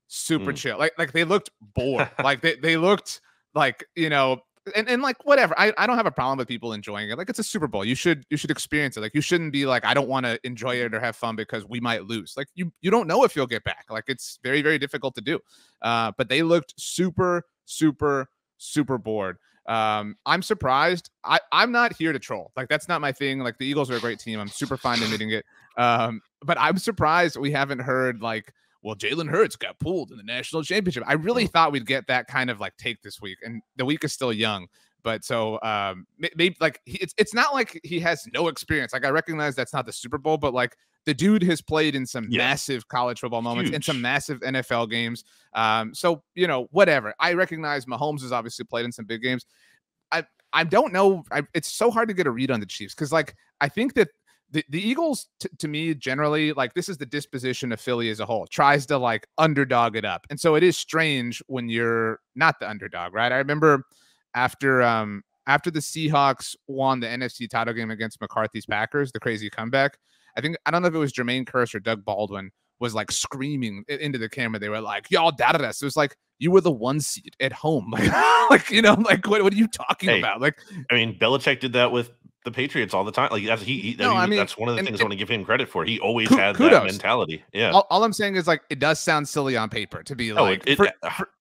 super mm. chill, like like they looked bored, like they they looked like you know and, and like whatever I, I don't have a problem with people enjoying it like it's a super bowl you should you should experience it like you shouldn't be like i don't want to enjoy it or have fun because we might lose like you you don't know if you'll get back like it's very very difficult to do uh but they looked super super super bored um i'm surprised i i'm not here to troll like that's not my thing like the eagles are a great team i'm super fine admitting it um but i'm surprised we haven't heard like well, Jalen Hurts got pulled in the national championship. I really thought we'd get that kind of like take this week, and the week is still young. But so um, maybe like he, it's it's not like he has no experience. Like I recognize that's not the Super Bowl, but like the dude has played in some yeah. massive college football moments Huge. and some massive NFL games. Um, so you know whatever. I recognize Mahomes has obviously played in some big games. I I don't know. I, it's so hard to get a read on the Chiefs because like I think that the, the Eagles, t- to me, generally, like this is the disposition of Philly as a whole, tries to like underdog it up. And so it is strange when you're not the underdog, right? I remember after um after the Seahawks won the NFC title game against McCarthy's Packers, the crazy comeback. I think I don't know if it was Jermaine Kearse or Doug Baldwin was like screaming into the camera. They were like, "Y'all doubted us." It was like you were the one seed at home, like, like you know, like what, what are you talking hey, about? Like, I mean, Belichick did that with the Patriots all the time. Like that's he, he, no, he I mean, that's one of the and, things I want to give him credit for. He always had kudos. that mentality. Yeah. All, all, I'm saying is like it does sound silly on paper to be oh, like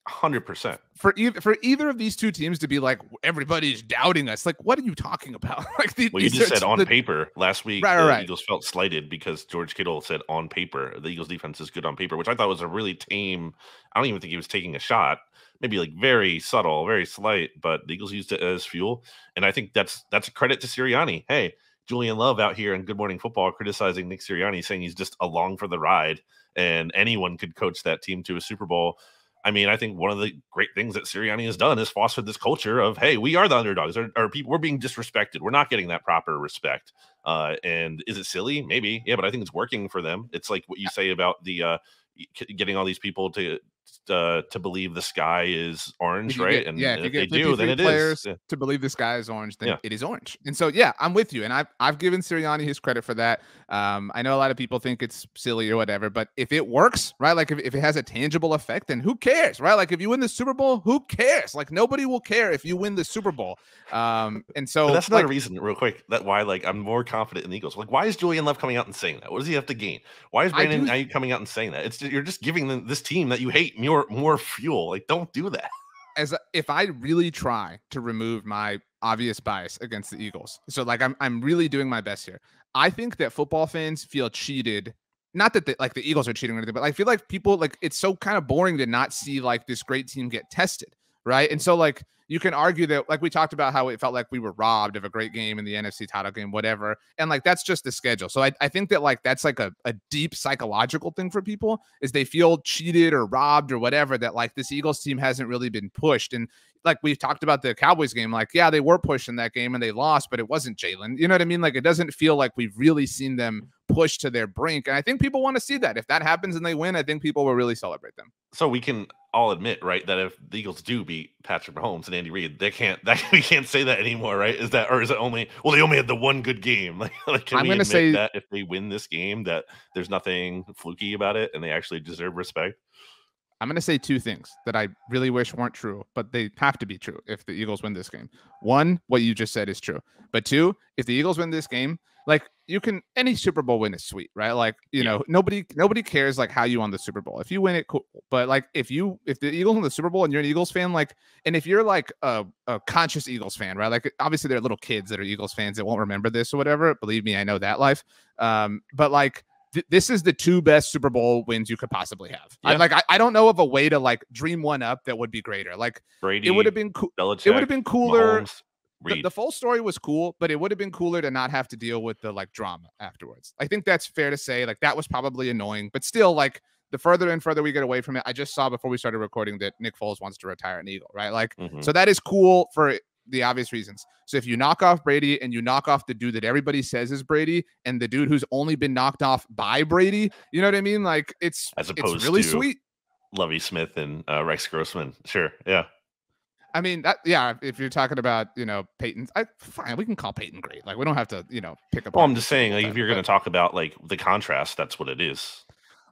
hundred percent for either for either of these two teams to be like everybody's doubting us. Like, what are you talking about? like, the, well, you just said on the, paper last week. Right, the right. Eagles felt slighted because George Kittle said on paper the Eagles defense is good on paper, which I thought was a really tame. I don't even think he was taking a shot maybe like very subtle, very slight, but the Eagles used it as fuel. And I think that's that's a credit to Sirianni. Hey, Julian Love out here in Good Morning Football criticizing Nick Sirianni, saying he's just along for the ride and anyone could coach that team to a Super Bowl. I mean, I think one of the great things that Sirianni has done is fostered this culture of, hey, we are the underdogs, or, or people we're being disrespected. We're not getting that proper respect. Uh, and is it silly? Maybe, yeah, but I think it's working for them. It's like what you say about the uh, getting all these people to uh, to believe the sky is orange, right? Get, and yeah, if, if they do, then it is. Yeah. To believe the sky is orange, then yeah. it is orange. And so, yeah, I'm with you, and I've I've given Sirianni his credit for that. Um, I know a lot of people think it's silly or whatever, but if it works, right? Like if, if it has a tangible effect, then who cares, right? Like if you win the Super Bowl, who cares? Like nobody will care if you win the Super Bowl. Um, and so but that's another like, reason, real quick, that why like I'm more confident in the Eagles. Like, why is Julian Love coming out and saying that? What does he have to gain? Why is Brandon Aiyuk coming out and saying that? It's you're just giving them, this team that you hate more more fuel. Like, don't do that. As if I really try to remove my obvious bias against the Eagles, so like I'm I'm really doing my best here. I think that football fans feel cheated. Not that the, like the Eagles are cheating or anything, but I feel like people like it's so kind of boring to not see like this great team get tested, right? And mm. so like you can argue that like we talked about how it felt like we were robbed of a great game in the NFC title game, whatever. And like that's just the schedule. So I, I think that like that's like a, a deep psychological thing for people is they feel cheated or robbed or whatever that like this Eagles team hasn't really been pushed. And like we talked about the Cowboys game, like, yeah, they were pushing that game and they lost, but it wasn't Jalen. You know what I mean? Like it doesn't feel like we've really seen them push to their brink. And I think people want to see that. If that happens and they win, I think people will really celebrate them. So we can all admit, right, that if the Eagles do beat Patrick Mahomes and Andy Reid, they can't that we can't say that anymore, right? Is that or is it only well they only had the one good game? Like, like can I'm we gonna say that if they win this game that there's nothing fluky about it and they actually deserve respect? I'm going to say two things that I really wish weren't true, but they have to be true if the Eagles win this game. One, what you just said is true. But two, if the Eagles win this game, like you can any Super Bowl win is sweet, right? Like, you know, nobody nobody cares like how you won the Super Bowl. If you win it, cool. But like if you if the Eagles win the Super Bowl and you're an Eagles fan, like, and if you're like a, a conscious Eagles fan, right? Like obviously there are little kids that are Eagles fans that won't remember this or whatever. Believe me, I know that life. Um, but like th- this is the two best Super Bowl wins you could possibly have. Yeah. I, like I, I don't know of a way to like dream one up that would be greater. Like Brady, it would have been cool. It would have been cooler. The, the, full story was cool, but it would have been cooler to not have to deal with the like drama afterwards. I think that's fair to say. Like that was probably annoying, but still, like the further and further we get away from it, I just saw before we started recording that Nick Foles wants to retire an Eagle, right? Like, mm-hmm. so that is cool for the obvious reasons. So if you knock off Brady and you knock off the dude that everybody says is Brady and the dude who's only been knocked off by Brady, you know what I mean? Like it's as opposed it's really to sweet. Lovie Smith and uh, Rex Grossman, sure, yeah. I mean that, yeah. If you're talking about you know Peyton, I, fine, we can call Peyton great. Like we don't have to you know pick up. Well, I'm just saying, like if you're going to talk about like the contrast, that's what it is.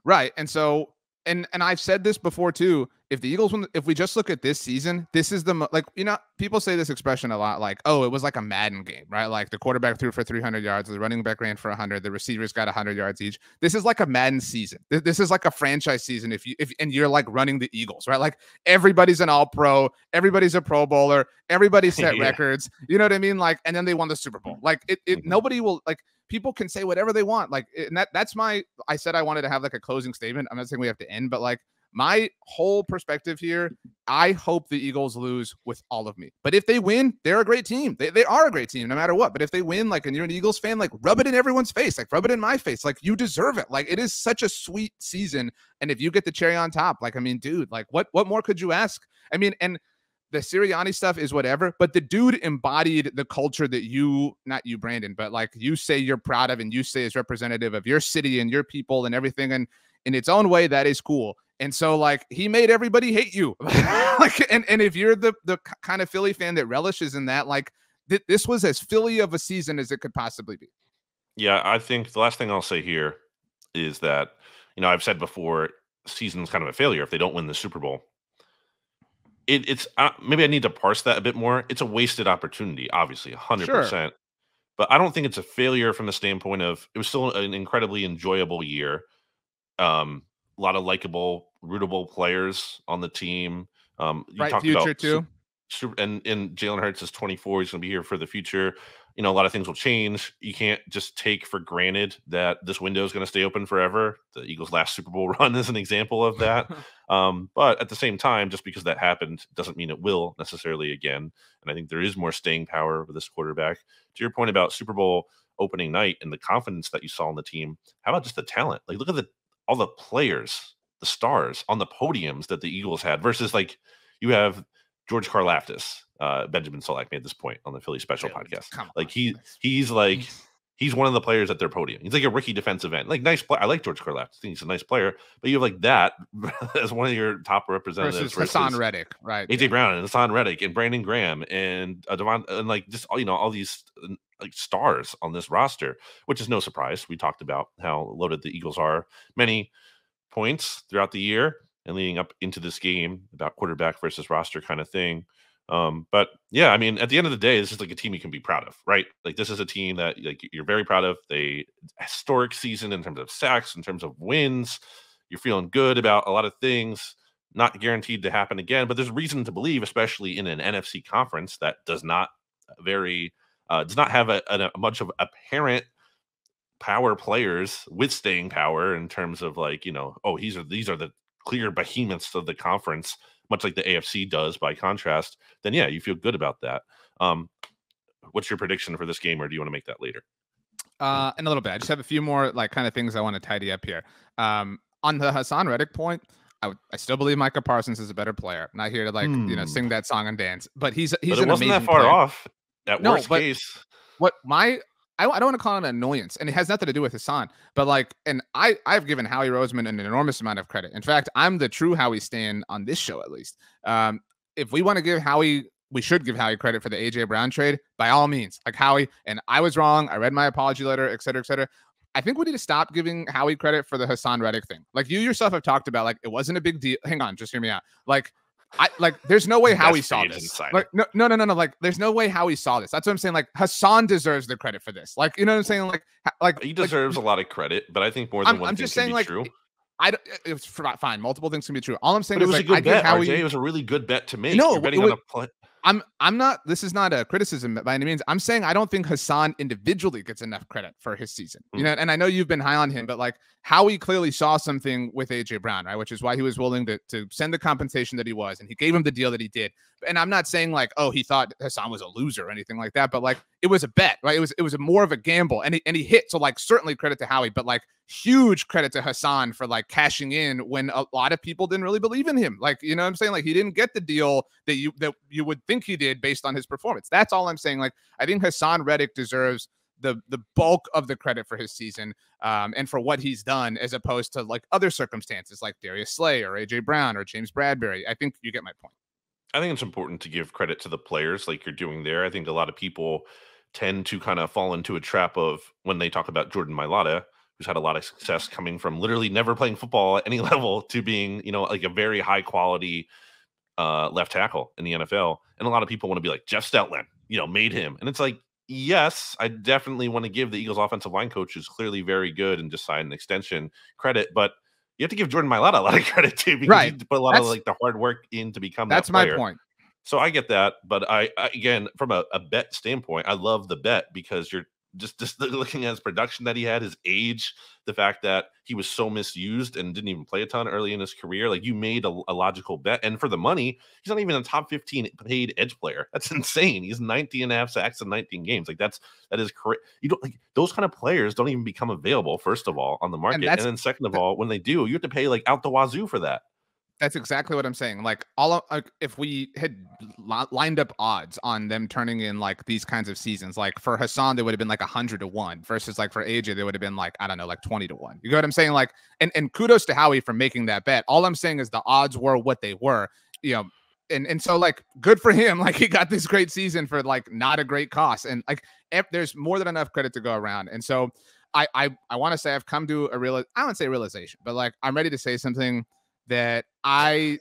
Right. And so and and I've said this before too. If the Eagles, win, if we just look at this season, this is the like you know people say this expression a lot, like oh, it was like a Madden game, right? Like the quarterback threw for 300 yards, the running back ran for 100, the receivers got 100 yards each. This is like a Madden season. This is like a franchise season. If you if and you're like running the Eagles, right? Like everybody's an All Pro, everybody's a Pro Bowler, everybody set yeah. records. You know what I mean? Like and then they won the Super Bowl. Like it, it mm-hmm. nobody will like people can say whatever they want. Like, and that that's my. I said I wanted to have like a closing statement. I'm not saying we have to end, but like my whole perspective here, I hope the Eagles lose with all of me. But if they win, they're a great team. They, they are a great team no matter what. But if they win, like, and you're an Eagles fan, like, rub it in everyone's face, like, rub it in my face. Like, you deserve it. Like, it is such a sweet season. And if you get the cherry on top, like, I mean, dude, like, what what more could you ask? I mean, and the Sirianni stuff is whatever, but the dude embodied the culture that you, not you, Brandon, but like you say you're proud of and you say is representative of your city and your people and everything. And in its own way, that is cool. And so, like, he made everybody hate you. like, and, and if you're the the kind of Philly fan that relishes in that, like, th- this was as Philly of a season as it could possibly be. Yeah, I think the last thing I'll say here is that, you know, I've said before, season's kind of a failure if they don't win the Super Bowl it, it's uh, maybe I need to parse that a bit more. It's a wasted opportunity, obviously, hundred sure. percent. But I don't think it's a failure from the standpoint of it was still an incredibly enjoyable year. Um, a lot of likable, rootable players on the team. Um, you right, talked future about too. Super, and and Jalen Hurts is 24. He's going to be here for the future you know a lot of things will change. You can't just take for granted that this window is going to stay open forever. The eagles last super bowl run is an example of that. Um, but at the same time just because that happened doesn't mean it will necessarily again and i think there is more staying power with this quarterback. To your point about super bowl opening night and the confidence that you saw in the team how about just the talent? Like look at the all the players the stars on the podiums that the eagles had versus like you have george karlaftis uh, Benjamin Solak made this point on the Philly Special podcast. Like he he's like he's one of the players at their podium. He's like a rookie defensive end. Like nice player. I like George Karlaftis. I think he's a nice player. But you have like that as one of your top representatives. Versus, versus Haason Reddick, right? AJ yeah. Brown and Haason Reddick and Brandon Graham and uh, Devon and like just you know all these like stars on this roster, which is no surprise. We talked about how loaded the Eagles are. Many points throughout the year and leading up into this game about quarterback versus roster kind of thing. Um, but yeah, I mean, at the end of the day, this is like a team you can be proud of, right? Like this is a team that like you're very proud of. They historic season in terms of sacks, in terms of wins. You're feeling good about a lot of things. Not guaranteed to happen again, but there's reason to believe, especially in an NFC conference that does not very uh, does not have a, a, a much of apparent power players with staying power in terms of like you know oh these are these are the clear behemoths of the conference much like the AFC does by contrast, then yeah, you feel good about that. Um, what's your prediction for this game, or do you want to make that later? Uh, in a little bit. I just have a few more like kind of things I want to tidy up here. Um, on the Haason Reddick point, I, I still believe Micah Parsons is a better player. I'm not here to like hmm. you know sing hmm. that song and dance, but he's he's but it an wasn't that far player. off. At no, worst case, what my I, don't want to call it an annoyance, and it has nothing to do with Haason, But like, and I I've given Howie Roseman an enormous amount of credit. In fact, I'm the true Howie stand on this show at least. Um, if we want to give Howie, we should give Howie credit for the AJ Brown trade by all means. Like Howie, and I was wrong. I read my apology letter, et cetera, et cetera. I think we need to stop giving Howie credit for the Haason Reddick thing. Like you yourself have talked about, like it wasn't a big deal. Hang on, just hear me out. Like I like there's no way Howie saw this. Like, no, no, no, no, no. Like there's no way Howie saw this. That's what I'm saying. Like Haason deserves the credit for this. Like, you know what I'm saying? Like, like he deserves like, a lot of credit, but I think more than I'm, one I'm thing just saying, like, true. I it's fine. Multiple things can be true. All I'm saying but is it was like, a good bet. Howie, RJ, it was a really good bet to make. No, You're betting was, on a play. I'm I'm not this is not a criticism by any means. I'm saying I don't think Haason individually gets enough credit for his season. Mm. You know, and I know you've been high on him, but like Howie clearly saw something with AJ Brown, right? Which is why he was willing to to send the compensation that he was, and he gave him the deal that he did. And I'm not saying like, oh, he thought Haason was a loser or anything like that, but like it was a bet, right? It was it was more of a gamble, and he, and he hit. So like certainly credit to Howie, but like huge credit to Haason for like cashing in when a lot of people didn't really believe in him. Like, you know what I'm saying? Like he didn't get the deal that you that you would think he did based on his performance. That's all I'm saying. Like, I think Haason Reddick deserves the the bulk of the credit for his season um, and for what he's done, as opposed to like other circumstances like Darius Slay or AJ Brown or James Bradberry. I think you get my point. I think it's important to give credit to the players like you're doing there. I think a lot of people tend to kind of fall into a trap of when they talk about Jordan Mailata, who's had a lot of success coming from literally never playing football at any level to being, you know, like a very high quality uh, left tackle in the NFL. And a lot of people want to be like, Jeff Stoutland, you know, made him. And it's like, yes, I definitely want to give the Eagles offensive line coach, who's clearly very good and just signed an extension credit. But you have to give Jordan Mailata a lot of credit too, because right. he put a lot that's, of like the hard work in to become that's that my point. So I get that, but I, I again from a, a, bet standpoint, I love the bet because you're just just looking at his production that he had, his age, the fact that he was so misused and didn't even play a ton early in his career. Like you made a, a logical bet. And for the money, he's not even a top 15 paid edge player. That's insane. He's 19 and a half sacks in 19 games. Like that's that is correct. You don't like those kind of players don't even become available, first of all, on the market. And, and then second of all, when they do, you have to pay like out the wazoo for that. That's exactly what I'm saying. Like all like if we had lined up odds on them turning in like these kinds of seasons, like for Haason, they would have been like hundred to one versus like for AJ, they would have been like, I don't know, like 20 to one. You know what I'm saying? Like, and, and kudos to Howie for making that bet. All I'm saying is the odds were what they were, you know, and, and so like good for him. Like he got this great season for like not a great cost. And like if there's more than enough credit to go around. And so I I I want to say I've come to a real I don't say realization, but like I'm ready to say something that I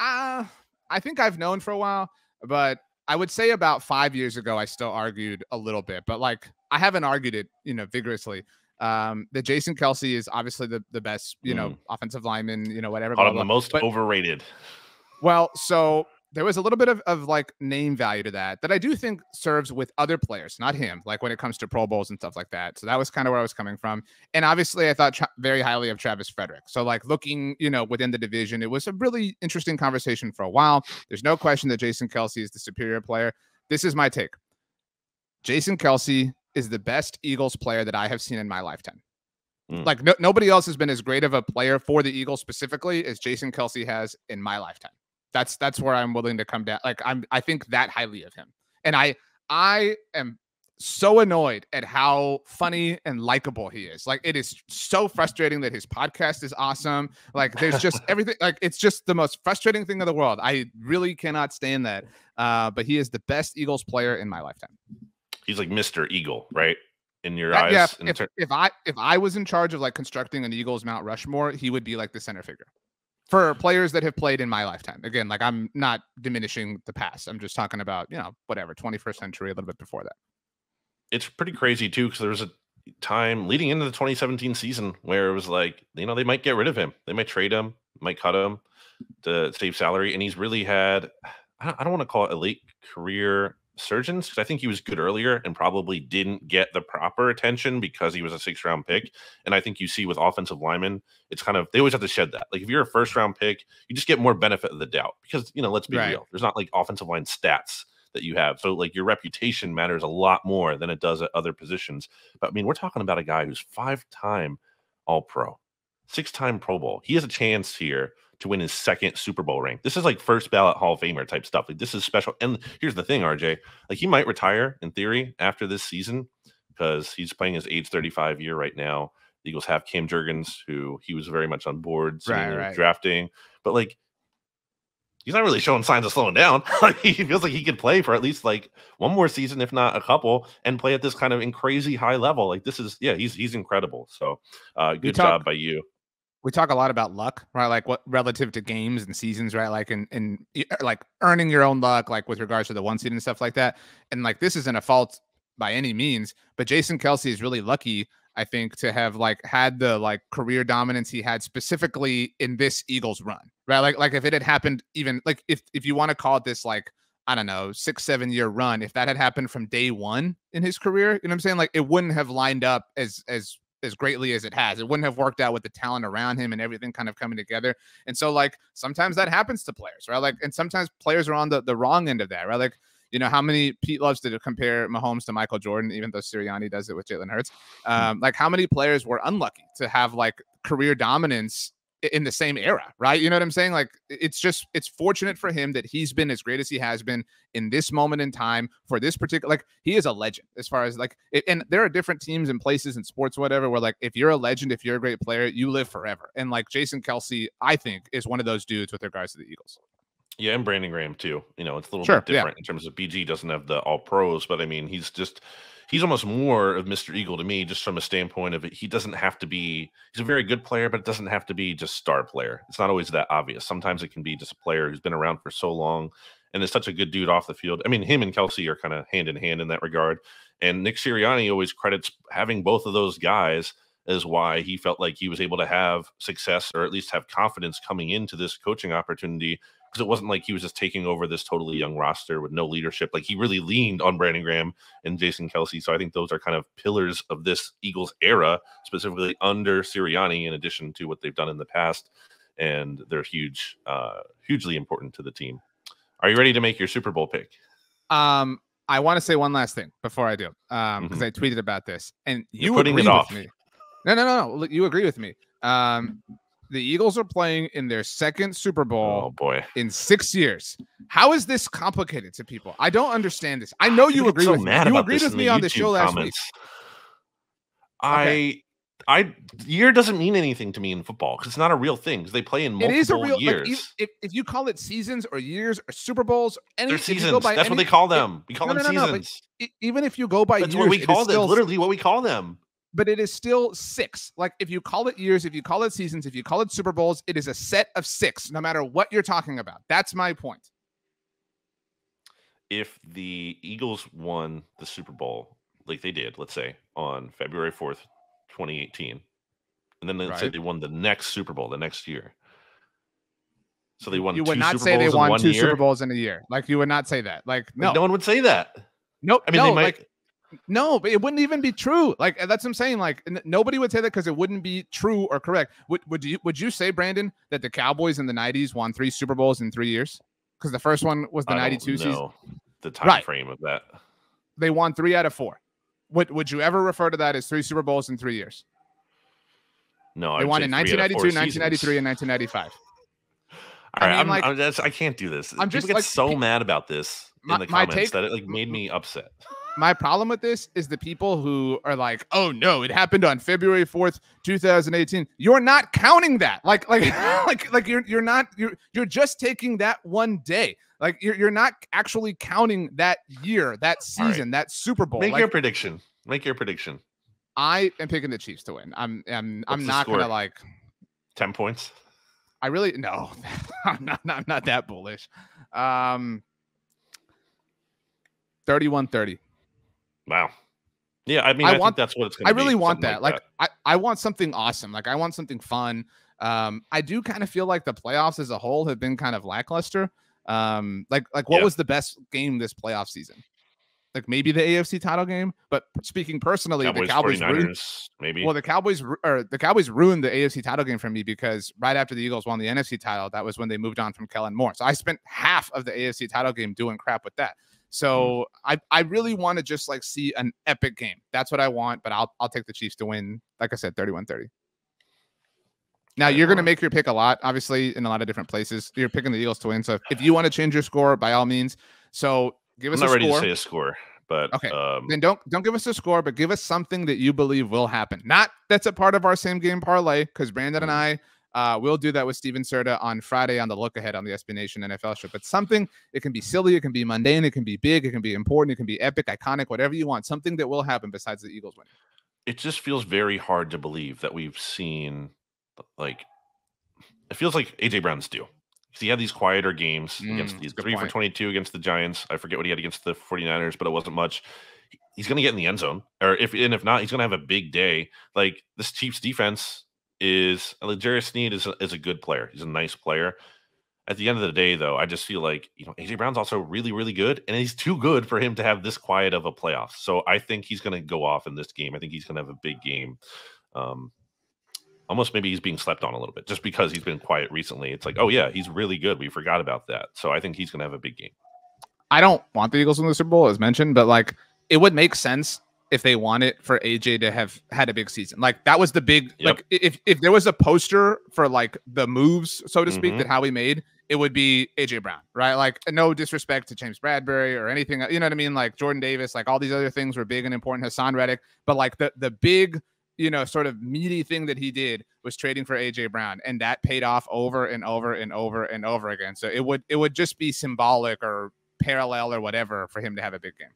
uh, I think I've known for a while, but I would say about five years ago, I still argued a little bit, but like I haven't argued it, you know, vigorously. Um, that Jason Kelce is obviously the, the best, you know, mm. offensive lineman, you know, whatever. Blah, blah, the most but, overrated. Well, so there was a little bit of, of like name value to that that I do think serves with other players, not him, like when it comes to Pro Bowls and stuff like that. So that was kind of where I was coming from. And obviously, I thought tra- very highly of Travis Frederick. So, like looking, you know, within the division, it was a really interesting conversation for a while. There's no question that Jason Kelce is the superior player. This is my take Jason Kelce is the best Eagles player that I have seen in my lifetime. Mm. Like, no, nobody else has been as great of a player for the Eagles specifically as Jason Kelce has in my lifetime. That's that's where I'm willing to come down. Like I'm I think that highly of him. And I I am so annoyed at how funny and likable he is. Like it is so frustrating that his podcast is awesome. Like there's just everything like it's just the most frustrating thing in the world. I really cannot stand that. Uh, but he is the best Eagles player in my lifetime. He's like Mr. Eagle, right? In your eyes. Yeah, if, if I if I was in charge of like constructing an Eagles Mount Rushmore, he would be like the center figure for players that have played in my lifetime. Again, like I'm not diminishing the past. I'm just talking about, you know, whatever, 21st century, a little bit before that. It's pretty crazy too, because there was a time leading into the 2017 season where it was like, you know, they might get rid of him. They might trade him, might cut him to save salary. And he's really had, I don't want to call it a late career surgeons because I think he was good earlier and probably didn't get the proper attention because he was a six round pick. And I think you see with offensive linemen, it's kind of they always have to shed that. Like if you're a first round pick, you just get more benefit of the doubt because you know, let's be right. real. There's not like offensive line stats that you have. So like your reputation matters a lot more than it does at other positions. But I mean, we're talking about a guy who's five time all pro, six time Pro Bowl. He has a chance here to win his second Super Bowl ring. This is like first ballot Hall of Famer type stuff. Like this is special. And here's the thing, RJ, like he might retire in theory after this season because he's playing his age 35 year right now. The Eagles have Cam Jurgens, who he was very much on board right, right. drafting, but like he's not really showing signs of slowing down. he feels like he could play for at least like one more season, if not a couple, and play at this kind of in crazy high level. Like this is, yeah, he's he's incredible. So, uh, good talk, job by you we talk a lot about luck, right? Like what relative to games and seasons, right? Like and and er, like earning your own luck, like with regards to the one seed and stuff like that. And like this isn't a fault by any means, but Jason Kelce is really lucky, I think, to have like had the like career dominance he had specifically in this Eagles run, right? Like like if it had happened even like if if you want to call it this like I don't know, six, seven year run, if that had happened from day one in his career, you know what I'm saying? Like it wouldn't have lined up as as as greatly as it has. It wouldn't have worked out with the talent around him and everything kind of coming together. And so like sometimes that happens to players, right? Like and sometimes players are on the, the wrong end of that, right? Like, you know, how many Pete loves to compare Mahomes to Michael Jordan, even though Sirianni does it with Jalen Hurts. Hmm. Um, like how many players were unlucky to have like career dominance in the same era, right? You know what I'm saying? Like it's just it's fortunate for him that he's been as great as he has been in this moment in time for this particular like he is a legend as far as like it, and there are different teams and places and sports whatever where like if you're a legend, if you're a great player, you live forever. And like Jason Kelce, I think is one of those dudes with regards to the Eagles. Yeah, and Brandon Graham too. You know, it's a little sure, bit different yeah. in terms of BG doesn't have the all pros, but I mean, he's just he's almost more of Mr. Eagle to me, just from a standpoint of it. He doesn't have to be, he's a very good player, but it doesn't have to be just star player. It's not always that obvious. Sometimes it can be just a player who's been around for so long and is such a good dude off the field. I mean, him and Kelce are kind of hand in hand in that regard. And Nick Sirianni always credits having both of those guys as why he felt like he was able to have success or at least have confidence coming into this coaching opportunity because it wasn't like he was just taking over this totally young roster with no leadership. Like he really leaned on Brandon Graham and Jason Kelce. So I think those are kind of pillars of this Eagles era, specifically under Sirianni, in addition to what they've done in the past. And they're huge, uh, hugely important to the team. Are you ready to make your Super Bowl pick? Um, I want to say one last thing before I do, um, because mm-hmm. I tweeted about this, and you You're putting it off. me. No, no, no, no. You agree with me. Um, the Eagles are playing in their second Super Bowl oh, boy. in six years. How is this complicated to people? I don't understand this. I know you agree so with me. You agreed with me on the show last week. I okay. I year doesn't mean anything to me in football because it's not a real thing. They play in multiple it is a real, years. Like, if, if you call it seasons or years or Super Bowls, any, They're seasons. That's any, what they call them. We call no, them no, no, seasons. even if you go by That's years, what we call them. Still, literally, what we call them but it is still six. Like if you call it years, if you call it seasons, if you call it Super Bowls, it is a set of six, no matter what you're talking about. That's my point. If the Eagles won the Super Bowl, like they did, let's say on February 4th, 2018, and then let's right. say they won the next Super Bowl the next year. So they won. You would not Super say Bowls they won two year? Super Bowls in a year. Like you would not say that. Like no, like, no one would say that. Nope. I mean, no, they might. Like, no, but it wouldn't even be true. Like uh, that's what I'm saying. Like n- nobody would say that because it wouldn't be true or correct. Would would you would you say, Brandon, that the Cowboys in the '90s won three Super Bowls in three years? Because the first one was the '92 season. The time right. frame of that. They won three out of four. Would would you ever refer to that as three Super Bowls in three years? No, they I'd won in 1992, 1993, and 1995. All right, I, mean, I'm, like, I'm just, I can't do this. I'm just People get like, so mad about this in my, the comments take, that it like made me upset my problem with this is the people who are like, "Oh no, it happened on February 4th, 2018." You're not counting that. Like like like like you're you're not you're you're just taking that one day. Like you're you're not actually counting that year, that season, right. that Super Bowl. Make like, your prediction. Make your prediction. I am picking the Chiefs to win. I'm I'm What's I'm not going to like 10 points. I really no. I'm not, not I'm not that bullish. Um 31-30. Wow. Yeah, I mean, I, I want that's what it's going to I really want that. Like, like that. I, I want something awesome. Like, I want something fun. Um, I do kind of feel like the playoffs as a whole have been kind of lackluster. Um, like, like what yeah. was the best game this playoff season? Like maybe the AFC title game, but speaking personally, Cowboys, the Cowboys ruined, maybe. Well, the Cowboys or the Cowboys ruined the AFC title game for me because right after the Eagles won the NFC title, that was when they moved on from Kellen Moore. So I spent half of the AFC title game doing crap with that. Mm. So I I really want to just like see an epic game. That's what I want, but I'll I'll take the Chiefs to win. Like I said, 31-30. Now you're going to make your pick a lot, obviously, in a lot of different places. You're picking the Eagles to win. So if you want to change your score, by all means. So give us. I'm not ready score. to say a score, but okay. Um, then don't don't give us a score, but give us something that you believe will happen. Not that's a part of our same game parlay because Brandon and mm-hmm. I uh, we'll do that with Steven Serta on Friday on the look ahead on the SB Nation NFL show. But something, it can be silly, it can be mundane, it can be big, it can be important, it can be epic, iconic, whatever you want. Something that will happen besides the Eagles winning. It just feels very hard to believe that we've seen, like, it feels like AJ Brown's due. He had these quieter games mm, against these three point. for 22 against the Giants. I forget what he had against the 49ers, but it wasn't much he's going to get in the end zone or if and if not he's going to have a big day like this chiefs defense is L'Jarius Sneed is a, is a good player. He's a nice player. at the end of the day, though, I just feel like you know AJ Brown's also really, really good, and he's too good for him to have this quiet of a playoff. So I think he's going to go off in this game. I think he's going to have a big game. Um, almost maybe he's being slept on a little bit just because he's been quiet recently. It's like, oh yeah, he's really good. We forgot about that. So I think he's going to have a big game. I don't want the Eagles in the Super Bowl, as mentioned, but like it would make sense if they want it for AJ to have had a big season. Like that was the big yep. like if if there was a poster for like the moves, so to speak, mm-hmm. that Howie made, it would be AJ Brown, right? Like, no disrespect to James Bradberry or anything, you know what I mean? Like Jordan Davis, like all these other things were big and important. Haason Reddick, but like the the big, you know, sort of meaty thing that he did was trading for AJ Brown, and that paid off over and over and over and over again. So it would it would just be symbolic or parallel or whatever for him to have a big game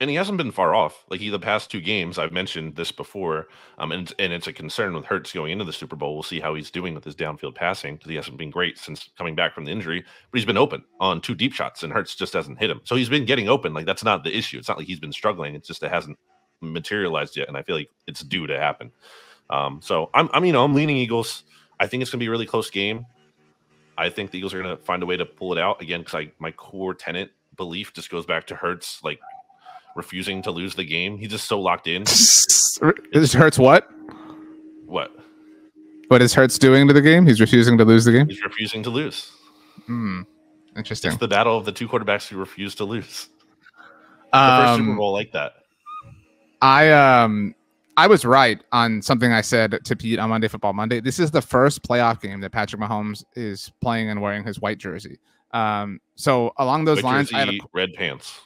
and he hasn't been far off. Like he, the past two games, I've mentioned this before, um, and and it's a concern with Hurts going into the Super Bowl. We'll see how he's doing with his downfield passing because he hasn't been great since coming back from the injury. But he's been open on two deep shots, and Hurts just hasn't hit him. So he's been getting open. Like that's not the issue. It's not like he's been struggling. It's just it hasn't materialized yet, and I feel like it's due to happen. Um, so I'm, I'm, you know, I'm leaning Eagles. I think it's gonna be a really close game. I think the Eagles are gonna find a way to pull it out again because I my core tenant belief just goes back to Hurts like refusing to lose the game. He's just so locked in. This Hurts what? What? What is Hurts doing to the game? He's refusing to lose the game. He's refusing to lose. Hmm. Interesting. It's the battle of the two quarterbacks who refuse to lose. The um, first Super um, Bowl like that. I um I was right on something I said to Pete on Monday Football Monday. This is the first playoff game that Patrick Mahomes is playing and wearing his white jersey. Um, so along those white lines, jersey, I had a, red pants.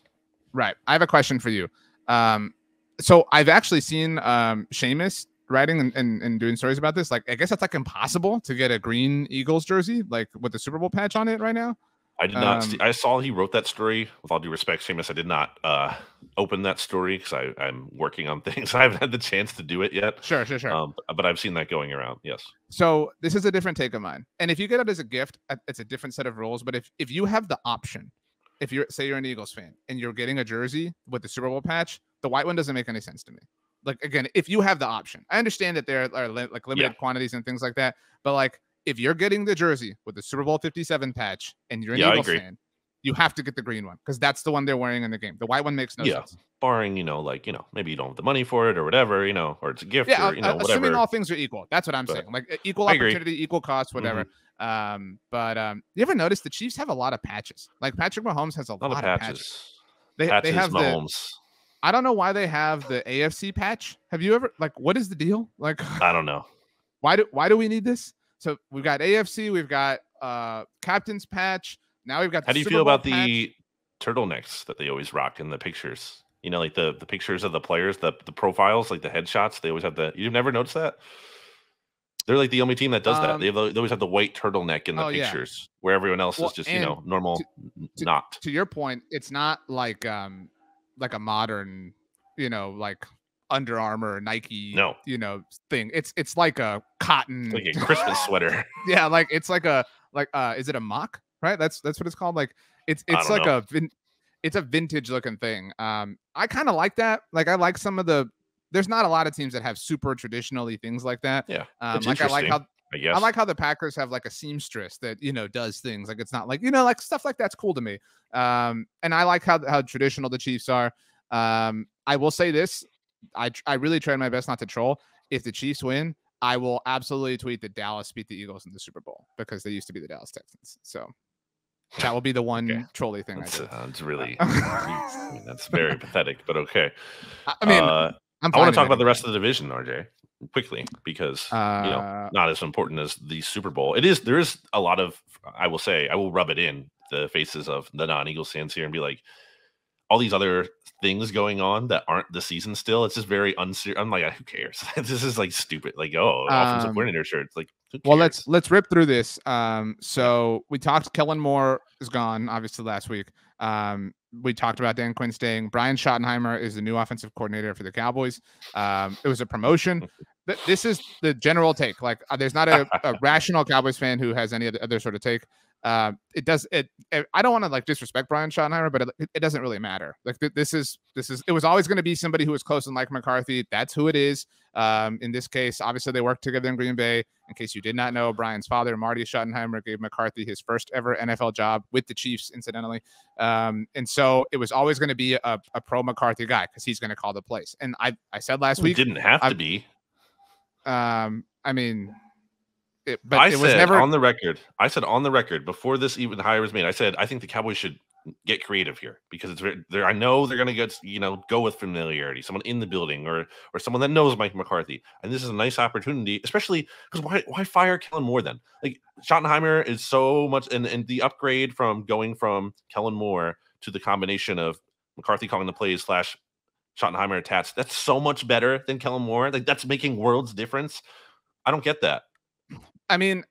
Right. I have a question for you. Um, so I've actually seen um Sheamus writing and, and, and, doing stories about this. Like, I guess it's like impossible to get a green Eagles jersey, like with the Super Bowl patch on it right now. I did not. Um, see, I saw he wrote that story. With all due respect, Sheamus, I did not uh, open that story because I'm working on things. I haven't had the chance to do it yet. Sure, sure, sure. Um, but I've seen that going around. Yes. So this is a different take of mine, and if you get it as a gift, uh, it's a different set of rules. But if if you have the option if you're say you're an Eagles fan and you're getting a jersey with the Super Bowl patch, the white one doesn't make any sense to me. Like again, if you have the option, I understand that there are li- like limited yeah. quantities and things like that, but like if you're getting the jersey with the Super Bowl 57 patch and you're an yeah, Eagles fan, you have to get the green one because that's the one they're wearing in the game. The white one makes no yeah. sense. Barring, you know, like, you know, maybe you don't have the money for it or whatever, you know, or it's a gift yeah, or, you know, assuming whatever. all things are equal. That's what I'm but saying. Like equal opportunity, equal cost, whatever. Mm-hmm. Um, but um, you ever notice the Chiefs have a lot of patches? Like Patrick Mahomes has a, a lot, lot, of patches. patches. They, patches, they have Mahomes. The, I don't know why they have the AFC patch. Have you ever like what is the deal? Like I don't know. Why do why do we need this? So we've got AFC, we've got uh captain's patch. Now we've got. How do you Super feel Bowl about patch. the turtlenecks that they always rock in the pictures? You know, like the the pictures of the players, the the profiles, like the headshots. They always have the. You've never noticed that? They're like the only team that does um, that. They, have, they, always have the white turtleneck in the oh, pictures, yeah. where everyone else well, is just you know normal. To, to, not to your point, it's not like um like a modern, you know, like Under Armour, Nike, no, you know, thing. It's it's like a cotton, like a Christmas sweater. yeah, like it's like a like uh, is it a mock? Right, that's that's what it's called. Like it's it's like know. a it's a vintage looking thing. Um, I kind of like that. Like I like some of the there's not a lot of teams that have super traditionally things like that. Yeah. Um, like I like how I. I like how the Packers have like a seamstress that you know does things like it's not like you know like stuff like that's cool to me. Um, and I like how how traditional the Chiefs are. Um, I will say this: I I really try my best not to troll. If the Chiefs win, I will absolutely tweet that Dallas beat the Eagles in the Super Bowl because they used to be the Dallas Texans. So that will be the one okay. trolly thing that's, I do. Uh, it's really I mean, that's very pathetic, but okay. I mean, uh, i want to talk about the rest of the division, RJ, quickly because uh, you know uh not as important as the Super Bowl. It is. There is a lot of. I will say. I will rub it in the faces of the non-Eagles fans here and be like, all these other things going on that aren't the season still. It's just very unserious. I'm like, who cares? this is like stupid. Like, oh, offensive um, coordinator shirts. Like, well, let's let's rip through this. Um, so we talked. Kellen Moore is gone, obviously last week. Um, we talked about Dan Quinn staying. Brian Schottenheimer is the new offensive coordinator for the Cowboys. Um, it was a promotion. this is the general take. Like, uh, there's not a, a, rational Cowboys fan who has any other, other sort of take. uh, it does it, it I don't want to like disrespect Brian Schottenheimer, but it, it doesn't really matter. Like th- this is this is it was always going to be somebody who was close and like McCarthy. That's who it is. Um, in this case, obviously they worked together in Green Bay. In case you did not know, Brian's father, Marty Schottenheimer, gave McCarthy his first ever NFL job with the Chiefs, incidentally. Um, and so it was always going to be a, a pro McCarthy guy because he's going to call the plays. And I I said last week, it didn't have I, to be. Um, I mean, it, but I it said was never on the record. I said on the record before this even hire was made. I said I think the Cowboys should get creative here because it's very there. I know they're going to get you know go with familiarity, someone in the building or or someone that knows Mike McCarthy, and this is a nice opportunity, especially because why why fire Kellen Moore then? Like Schottenheimer is so much, and and the upgrade from going from Kellen Moore to the combination of McCarthy calling the plays slash Schottenheimer attached. That's so much better than Kellen Moore. Like that's making worlds difference. I don't get that. I mean,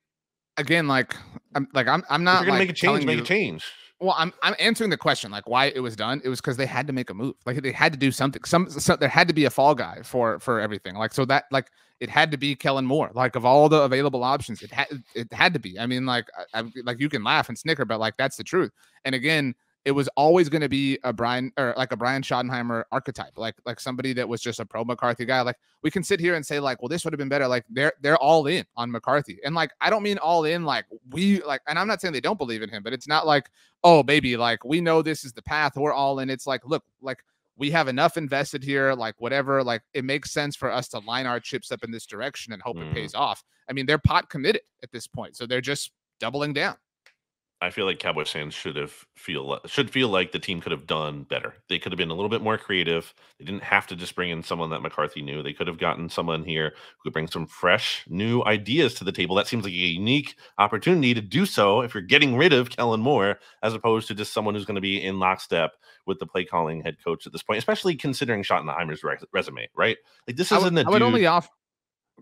again, like I'm like I'm I'm not if you're gonna like make a change, make you, a change. Well, I'm I'm answering the question like why it was done. It was because they had to make a move. Like they had to do something. Some, some there had to be a fall guy for for everything. Like so that like it had to be Kellen Moore. Like of all the available options, it had it had to be. I mean, like I, like you can laugh and snicker, but like that's the truth. And again, it was always going to be a Brian or like a Brian Schottenheimer archetype, like like somebody that was just a pro McCarthy guy. Like we can sit here and say like, well, this would have been better. Like they're they're all in on McCarthy, and like I don't mean all in like we like, and I'm not saying they don't believe in him, but it's not like oh baby, like we know this is the path, we're all in. It's like look, like we have enough invested here, like whatever, like it makes sense for us to line our chips up in this direction and hope mm. it pays off. I mean, they're pot committed at this point, so they're just doubling down. I feel like Cowboys fans should have feel uh, should feel like the team could have done better. They could have been a little bit more creative. They didn't have to just bring in someone that McCarthy knew. They could have gotten someone here who could bring some fresh, new ideas to the table. That seems like a unique opportunity to do so if you're getting rid of Kellen Moore, as opposed to just someone who's going to be in lockstep with the play calling head coach at this point, especially considering Schottenheimer's resume, right? Like this isn't a dude only off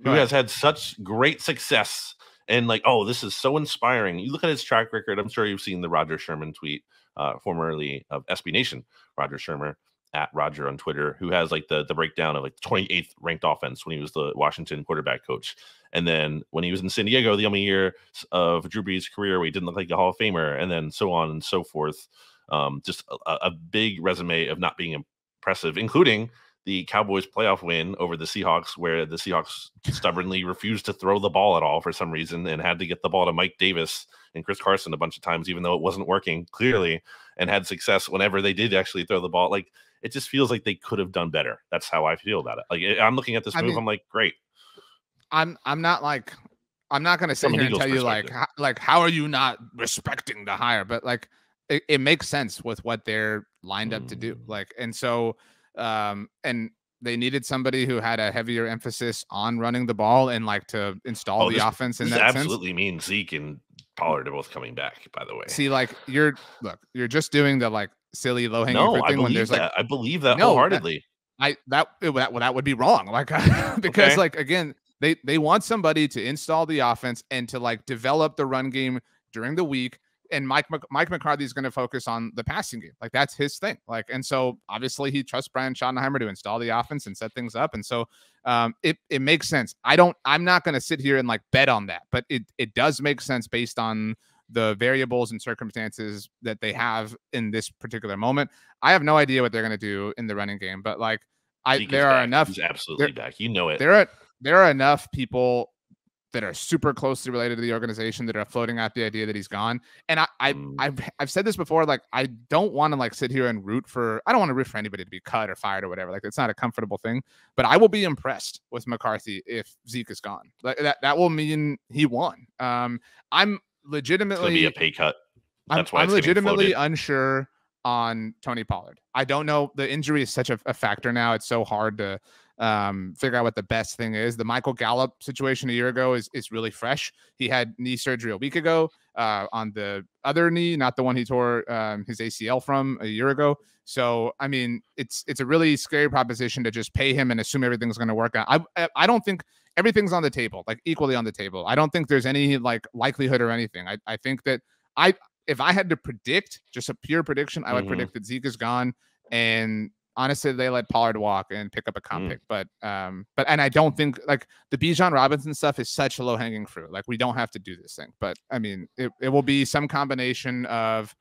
who has had such great success and like, oh, this is so inspiring. You look at his track record. I'm sure you've seen the Roger Sherman tweet, uh, formerly of SB Nation, Roger Sherman at Roger on Twitter, who has like the the breakdown of like 28th ranked offense when he was the Washington quarterback coach, and then when he was in San Diego, the only year of Drew Brees' career where he didn't look like a Hall of Famer, and then so on and so forth. Um, just a, a big resume of not being impressive, including the Cowboys playoff win over the Seahawks, where the Seahawks stubbornly refused to throw the ball at all for some reason and had to get the ball to Mike Davis and Chris Carson a bunch of times, even though it wasn't working clearly, and had success whenever they did actually throw the ball. Like it just feels like they could have done better. That's how I feel about it. Like I'm looking at this I move, mean, I'm like, great. I'm I'm not like I'm not going to sit here and tell you like how, like how are you not respecting the hire, but like it, it makes sense with what they're lined up mm. to do. Mm. Like and so um, and they needed somebody who had a heavier emphasis on running the ball and like to install oh, the this, offense in that absolutely sense. means Zeke and Pollard are both coming back. By the way, see, like you're look, you're just doing the like silly low hanging no, fruit thing when there's that. like I believe that no, wholeheartedly. That, I that that well, that would be wrong. Like because okay. like again, they they want somebody to install the offense and to like develop the run game during the week and Mike Mike McCarthy is going to focus on the passing game. Like that's his thing. Like, and so obviously he trusts Brian Schottenheimer to install the offense and set things up. And so um, it it makes sense. I don't. I'm not going to sit here and like bet on that, but it it does make sense based on the variables and circumstances that they have in this particular moment. I have no idea what they're going to do in the running game, but like I there are back. enough. He's absolutely back. You know it. There are there are enough people that are super closely related to the organization that are floating out the idea that he's gone. And I, I mm. I've I've said this before. Like I don't want to like sit here and root for. I don't want to root for anybody to be cut or fired or whatever. Like it's not a comfortable thing. But I will be impressed with McCarthy if Zeke is gone. Like that that will mean he won. Um, I'm legitimately be a pay cut. That's I'm, why I'm legitimately unsure on Tony Pollard. I don't know. The injury is such a, a factor now. It's so hard to um, figure out what the best thing is. The Michael Gallup situation a year ago is is really fresh. He had knee surgery a week ago uh, on the other knee, not the one he tore um, his ACL from a year ago. So I mean, it's it's a really scary proposition to just pay him and assume everything's going to work out. I I don't think everything's on the table, like equally on the table. I don't think there's any like likelihood or anything. I I think that I if I had to predict just a pure prediction, I would mm-hmm. predict that Zeke is gone and honestly, they let Pollard walk and pick up a comp mm. pick. But um, but and I don't think like the Bijan Robinson stuff is such a low hanging fruit. Like we don't have to do this thing. But I mean, it, it will be some combination of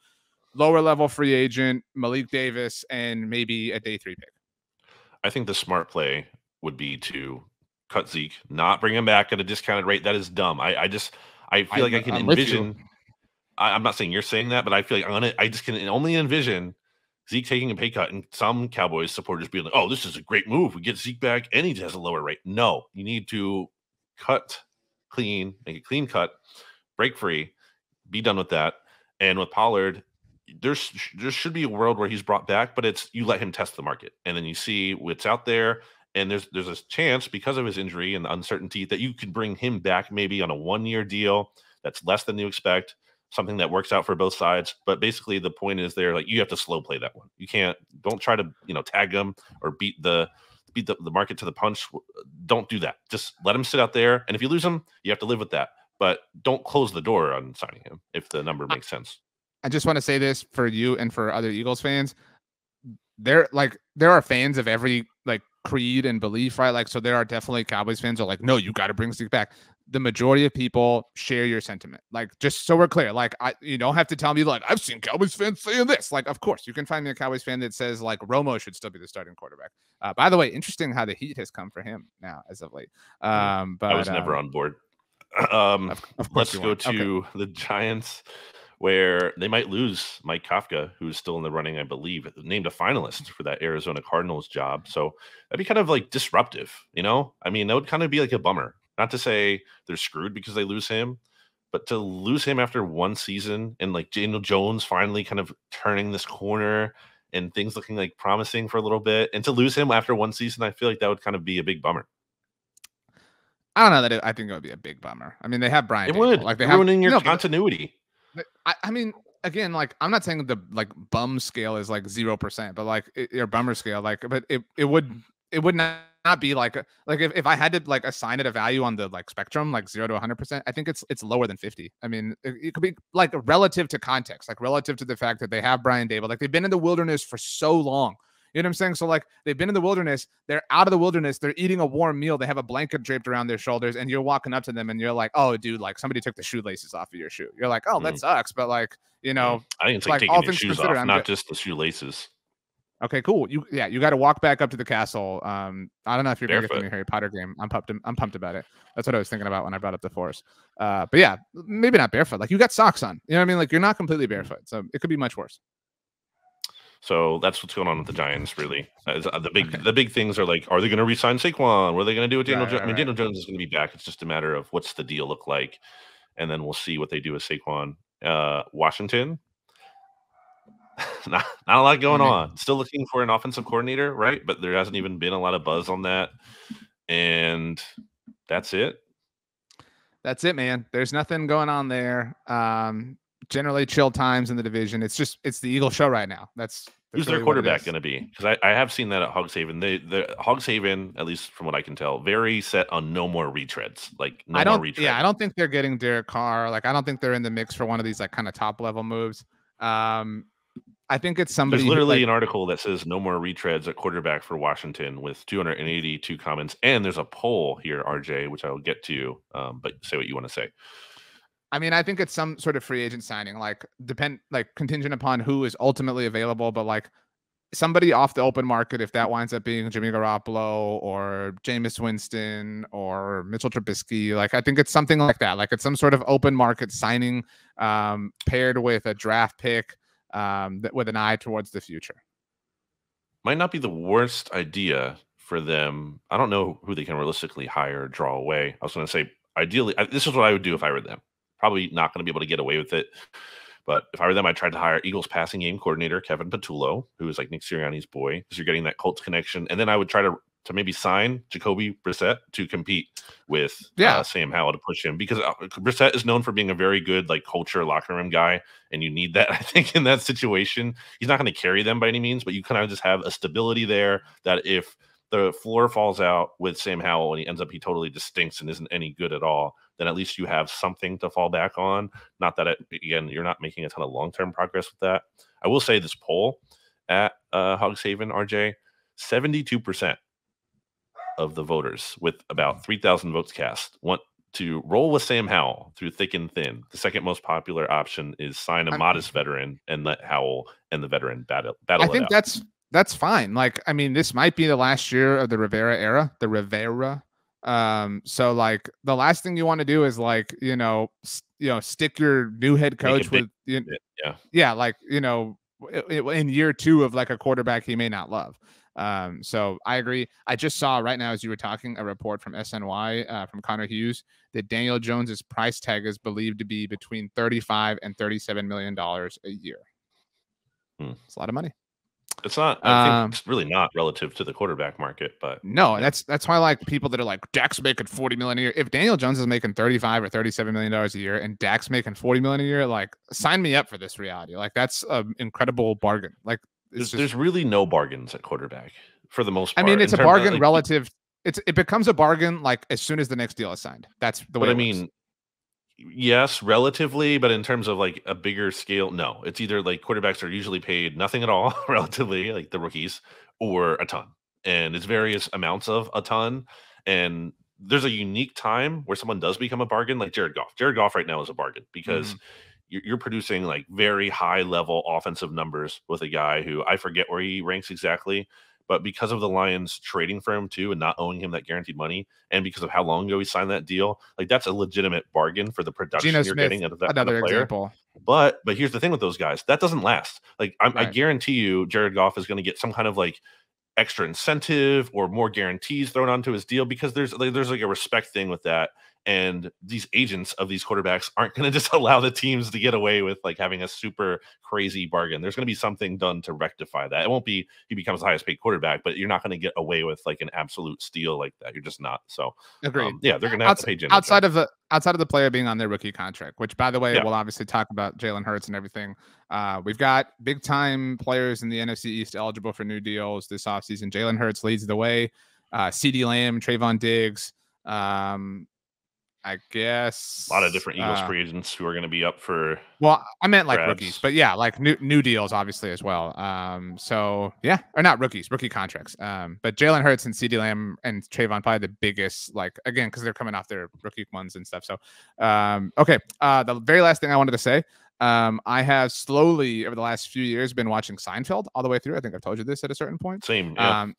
lower level free agent, Malik Davis, and maybe a day three pick. I think the smart play would be to cut Zeke, not bring him back at a discounted rate. That is dumb. I, I just I feel I, like I can I'm envision. I, am not saying you're saying that, but I feel like I'm gonna. I just can only envision Zeke taking a pay cut and some Cowboys supporters being like, "Oh, this is a great move. We get Zeke back, and he has a lower rate." No, you need to cut clean, make a clean cut, break free, be done with that. And with Pollard, there's there should be a world where he's brought back, but it's you let him test the market, and then you see what's out there. And there's there's a chance because of his injury and the uncertainty that you could bring him back maybe on a one year deal that's less than you expect, something that works out for both sides. But basically, the point is there like you have to slow play that one. You can't don't try to you know tag them or beat the beat the, the market to the punch. Don't do that. Just let them sit out there. And if you lose them, you have to live with that. But don't close the door on signing him if the number makes sense. I just want to say this for you and for other Eagles fans. There, like, there are fans of every like creed and belief, right? Like, so there are definitely Cowboys fans are like, no, you got to bring Zeke back. The majority of people share your sentiment. Like, just so we're clear, like, I you don't have to tell me like I've seen Cowboys fans saying this. Like, of course, you can find me a Cowboys fan that says like Romo should still be the starting quarterback. Uh, by the way, interesting how the heat has come for him now as of late. Mm, um, but I was never um, on board. Um, of, of let's go to okay. the Giants where they might lose Mike Kafka, who's still in the running, I believe, named a finalist for that Arizona Cardinals job. So that'd be kind of like disruptive, you know? I mean, that would kind of be like a bummer. Not to say they're screwed because they lose him, but to lose him after one season and like Daniel Jones finally kind of turning this corner and things looking like promising for a little bit, and to lose him after one season, I feel like that would kind of be a big bummer. I don't know that it, I think it would be a big bummer. I mean, they have Brian. It Daboll. would like they ruining have, your no, continuity. I, I mean, again, like I'm not saying the like bum scale is like zero percent, but like it, your bummer scale, like, but it it would it would not, not be like like if, if I had to like assign it a value on the like spectrum, like zero to 100 percent, I think it's it's lower than 50. I mean, it, it, could be like relative to context, like relative to the fact that they have Brian Daboll, like they've been in the wilderness for so long. You know what I'm saying? So like they've been in the wilderness, they're out of the wilderness, they're eating a warm meal, they have a blanket draped around their shoulders, and you're walking up to them and you're like, "Oh, dude, like somebody took the shoelaces off of your shoe." You're like, "Oh, that mm. sucks," but like you know, I think it's like, like taking your shoes off, not just the shoelaces. Okay, cool. You yeah, you got to walk back up to the castle. Um, I don't know if you're big from the Harry Potter game. I'm pumped. I'm pumped about it. That's what I was thinking about when I brought up the force. Uh, but yeah, maybe not barefoot. Like you got socks on. You know what I mean? Like you're not completely mm. barefoot, so it could be much worse. So that's what's going on with the Giants. Really, uh, the big okay. the big things are like, are they going to resign Saquon? What are they going to do with Daniel? Right, Jones? Right, I mean, Daniel Jones is going to be back. It's just a matter of what's the deal look like, and then we'll see what they do with Saquon. Uh, Washington, not not a lot going on. Still looking for an offensive coordinator, right? But there hasn't even been a lot of buzz on that, and that's it. That's it, man. There's nothing going on there. Um, generally chill times in the division. It's just it's the Eagle show right now. That's, that's who's really their quarterback going to be? Because I, I have seen that at Hogs Haven. They the Hogs Haven, at least from what I can tell, very set on no more retreads. Like no I don't, more retreads. Yeah, I don't think they're getting Derek Carr. Like I don't think they're in the mix for one of these like kind of top level moves. Um, I think it's somebody. There's literally who, like, an article that says no more retreads at quarterback for Washington with 282 comments, and there's a poll here, RJ, which I will get to. Um, but say what you want to say. I mean, I think it's some sort of free agent signing, like depend like contingent upon who is ultimately available, but like somebody off the open market, if that winds up being Jimmy Garoppolo or Jameis Winston or Mitchell Trubisky, like I think it's something like that. Like it's some sort of open market signing um, paired with a draft pick um, that with an eye towards the future. Might not be the worst idea for them. I don't know who they can realistically hire draw away. I was going to say, ideally, I, this is what I would do if I were them probably not going to be able to get away with it. But if I were them, I'd try to hire Eagles passing game coordinator Kevin Patullo, who is like Nick Sirianni's boy, because you're getting that Colts connection. And then I would try to to maybe sign Jacoby Brissett to compete with yeah. Uh, Sam Howell to push him because uh, Brissett is known for being a very good like culture locker room guy, and you need that. I think in that situation, he's not going to carry them by any means, but you kind of just have a stability there that if the floor falls out with Sam Howell and he ends up he totally just stinks and isn't any good at all, then at least you have something to fall back on. Not that it, again you're not making a ton of long term progress with that. I will say this poll at uh, Hogs Haven, RJ, 72% of the voters, with about 3,000 votes cast, want to roll with Sam Howell through thick and thin. The second most popular option is sign a I modest veteran and let Howell and the veteran battle. battle I think that's that's fine. Like, I mean, this might be the last year of the Rivera era, the Rivera. Um, so like the last thing you want to do is like, you know, you know, stick your new head coach with, you yeah, yeah, like, you know, in year two of like a quarterback he may not love. Um, so I agree. I just saw right now as you were talking a report from SNY uh, from Connor Hughes that Daniel Jones's price tag is believed to be between 35 and 37 million dollars a year. Hmm. It's a lot of money. It's not. I um, it's really not relative to the quarterback market, but no, that's that's why I like people that are like Dak's making forty million a year. If Daniel Jones is making thirty five or thirty seven million dollars a year, and Dak's making forty million a year, like sign me up for this reality. Like that's an incredible bargain. Like there's, just, there's really no bargains at quarterback for the most part. I mean, it's a bargain like, relative. It's it becomes a bargain like as soon as the next deal is signed. That's the way. I mean, yes, relatively, but in terms of like a bigger scale, no. It's either like quarterbacks are usually paid nothing at all, relatively, like the rookies, or a ton. And it's various amounts of a ton. And there's a unique time where someone does become a bargain, like Jared Goff. Jared Goff right now is a bargain because mm-hmm. You're, producing like very high level offensive numbers with a guy who I forget where he ranks exactly, but because of the Lions trading for him too and not owing him that guaranteed money, and because of how long ago he signed that deal, like that's a legitimate bargain for the production Geno you're Smith, getting out of that another player. example. But but here's the thing with those guys, that doesn't last. Like right. i guarantee you, Jared Goff is going to get some kind of like extra incentive or more guarantees thrown onto his deal because there's like, there's like a respect thing with that and these agents of these quarterbacks aren't going to just allow the teams to get away with like having a super crazy bargain. There's going to be something done to rectify that. It won't be he becomes the highest paid quarterback, but you're not going to get away with like an absolute steal like that. You're just not. So, agreed. Um, yeah, they're going to have to pay Jim outside of the outside of the player being on their rookie contract. Which, by the way, yeah. we'll obviously talk about Jalen Hurts and everything. Uh, we've got big time players in the NFC East eligible for new deals this offseason. Jalen Hurts leads the way. Uh, CeeDee Lamb, Trevon Diggs. Um, I guess a lot of different Eagles uh, free agents who are going to be up for. Well, I meant like grabs. rookies, but yeah, like new new deals obviously as well. Um, so yeah, or not rookies, rookie contracts. Um, but Jalen Hurts and CeeDee Lamb and Trevon probably the biggest, like again, because they're coming off their rookie ones and stuff. So, um, okay. Uh, the very last thing I wanted to say. Um, I have slowly over the last few years been watching Seinfeld all the way through. I think I've told you this at a certain point. Same. Yeah. Um,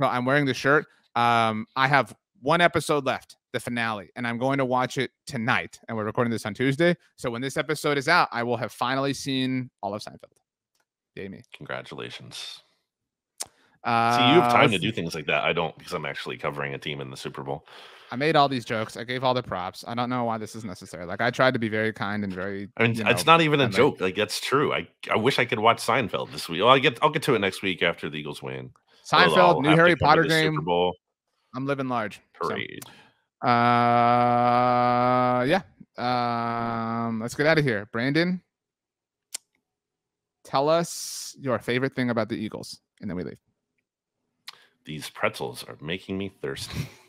so I'm wearing the shirt. Um, I have one episode left the finale, and I'm going to watch it tonight. And we're recording this on Tuesday. So when this episode is out, I will have finally seen all of Seinfeld. Me. Congratulations. Uh, See, you have time to do things like that. I don't because I'm actually covering a team in the Super Bowl. I made all these jokes. I gave all the props. I don't know why this is necessary. Like I tried to be very kind and very. I mean, you know, it's not even a joke. Like that's true. I I wish I could watch Seinfeld this week. Well, I get I'll get to it next week after the Eagles win. Seinfeld, new Harry Potter game. Super Bowl. I'm living large. Parade. So. Uh, yeah. Um, let's get out of here. Brandon, tell us your favorite thing about the Eagles, and then we leave. These pretzels are making me thirsty.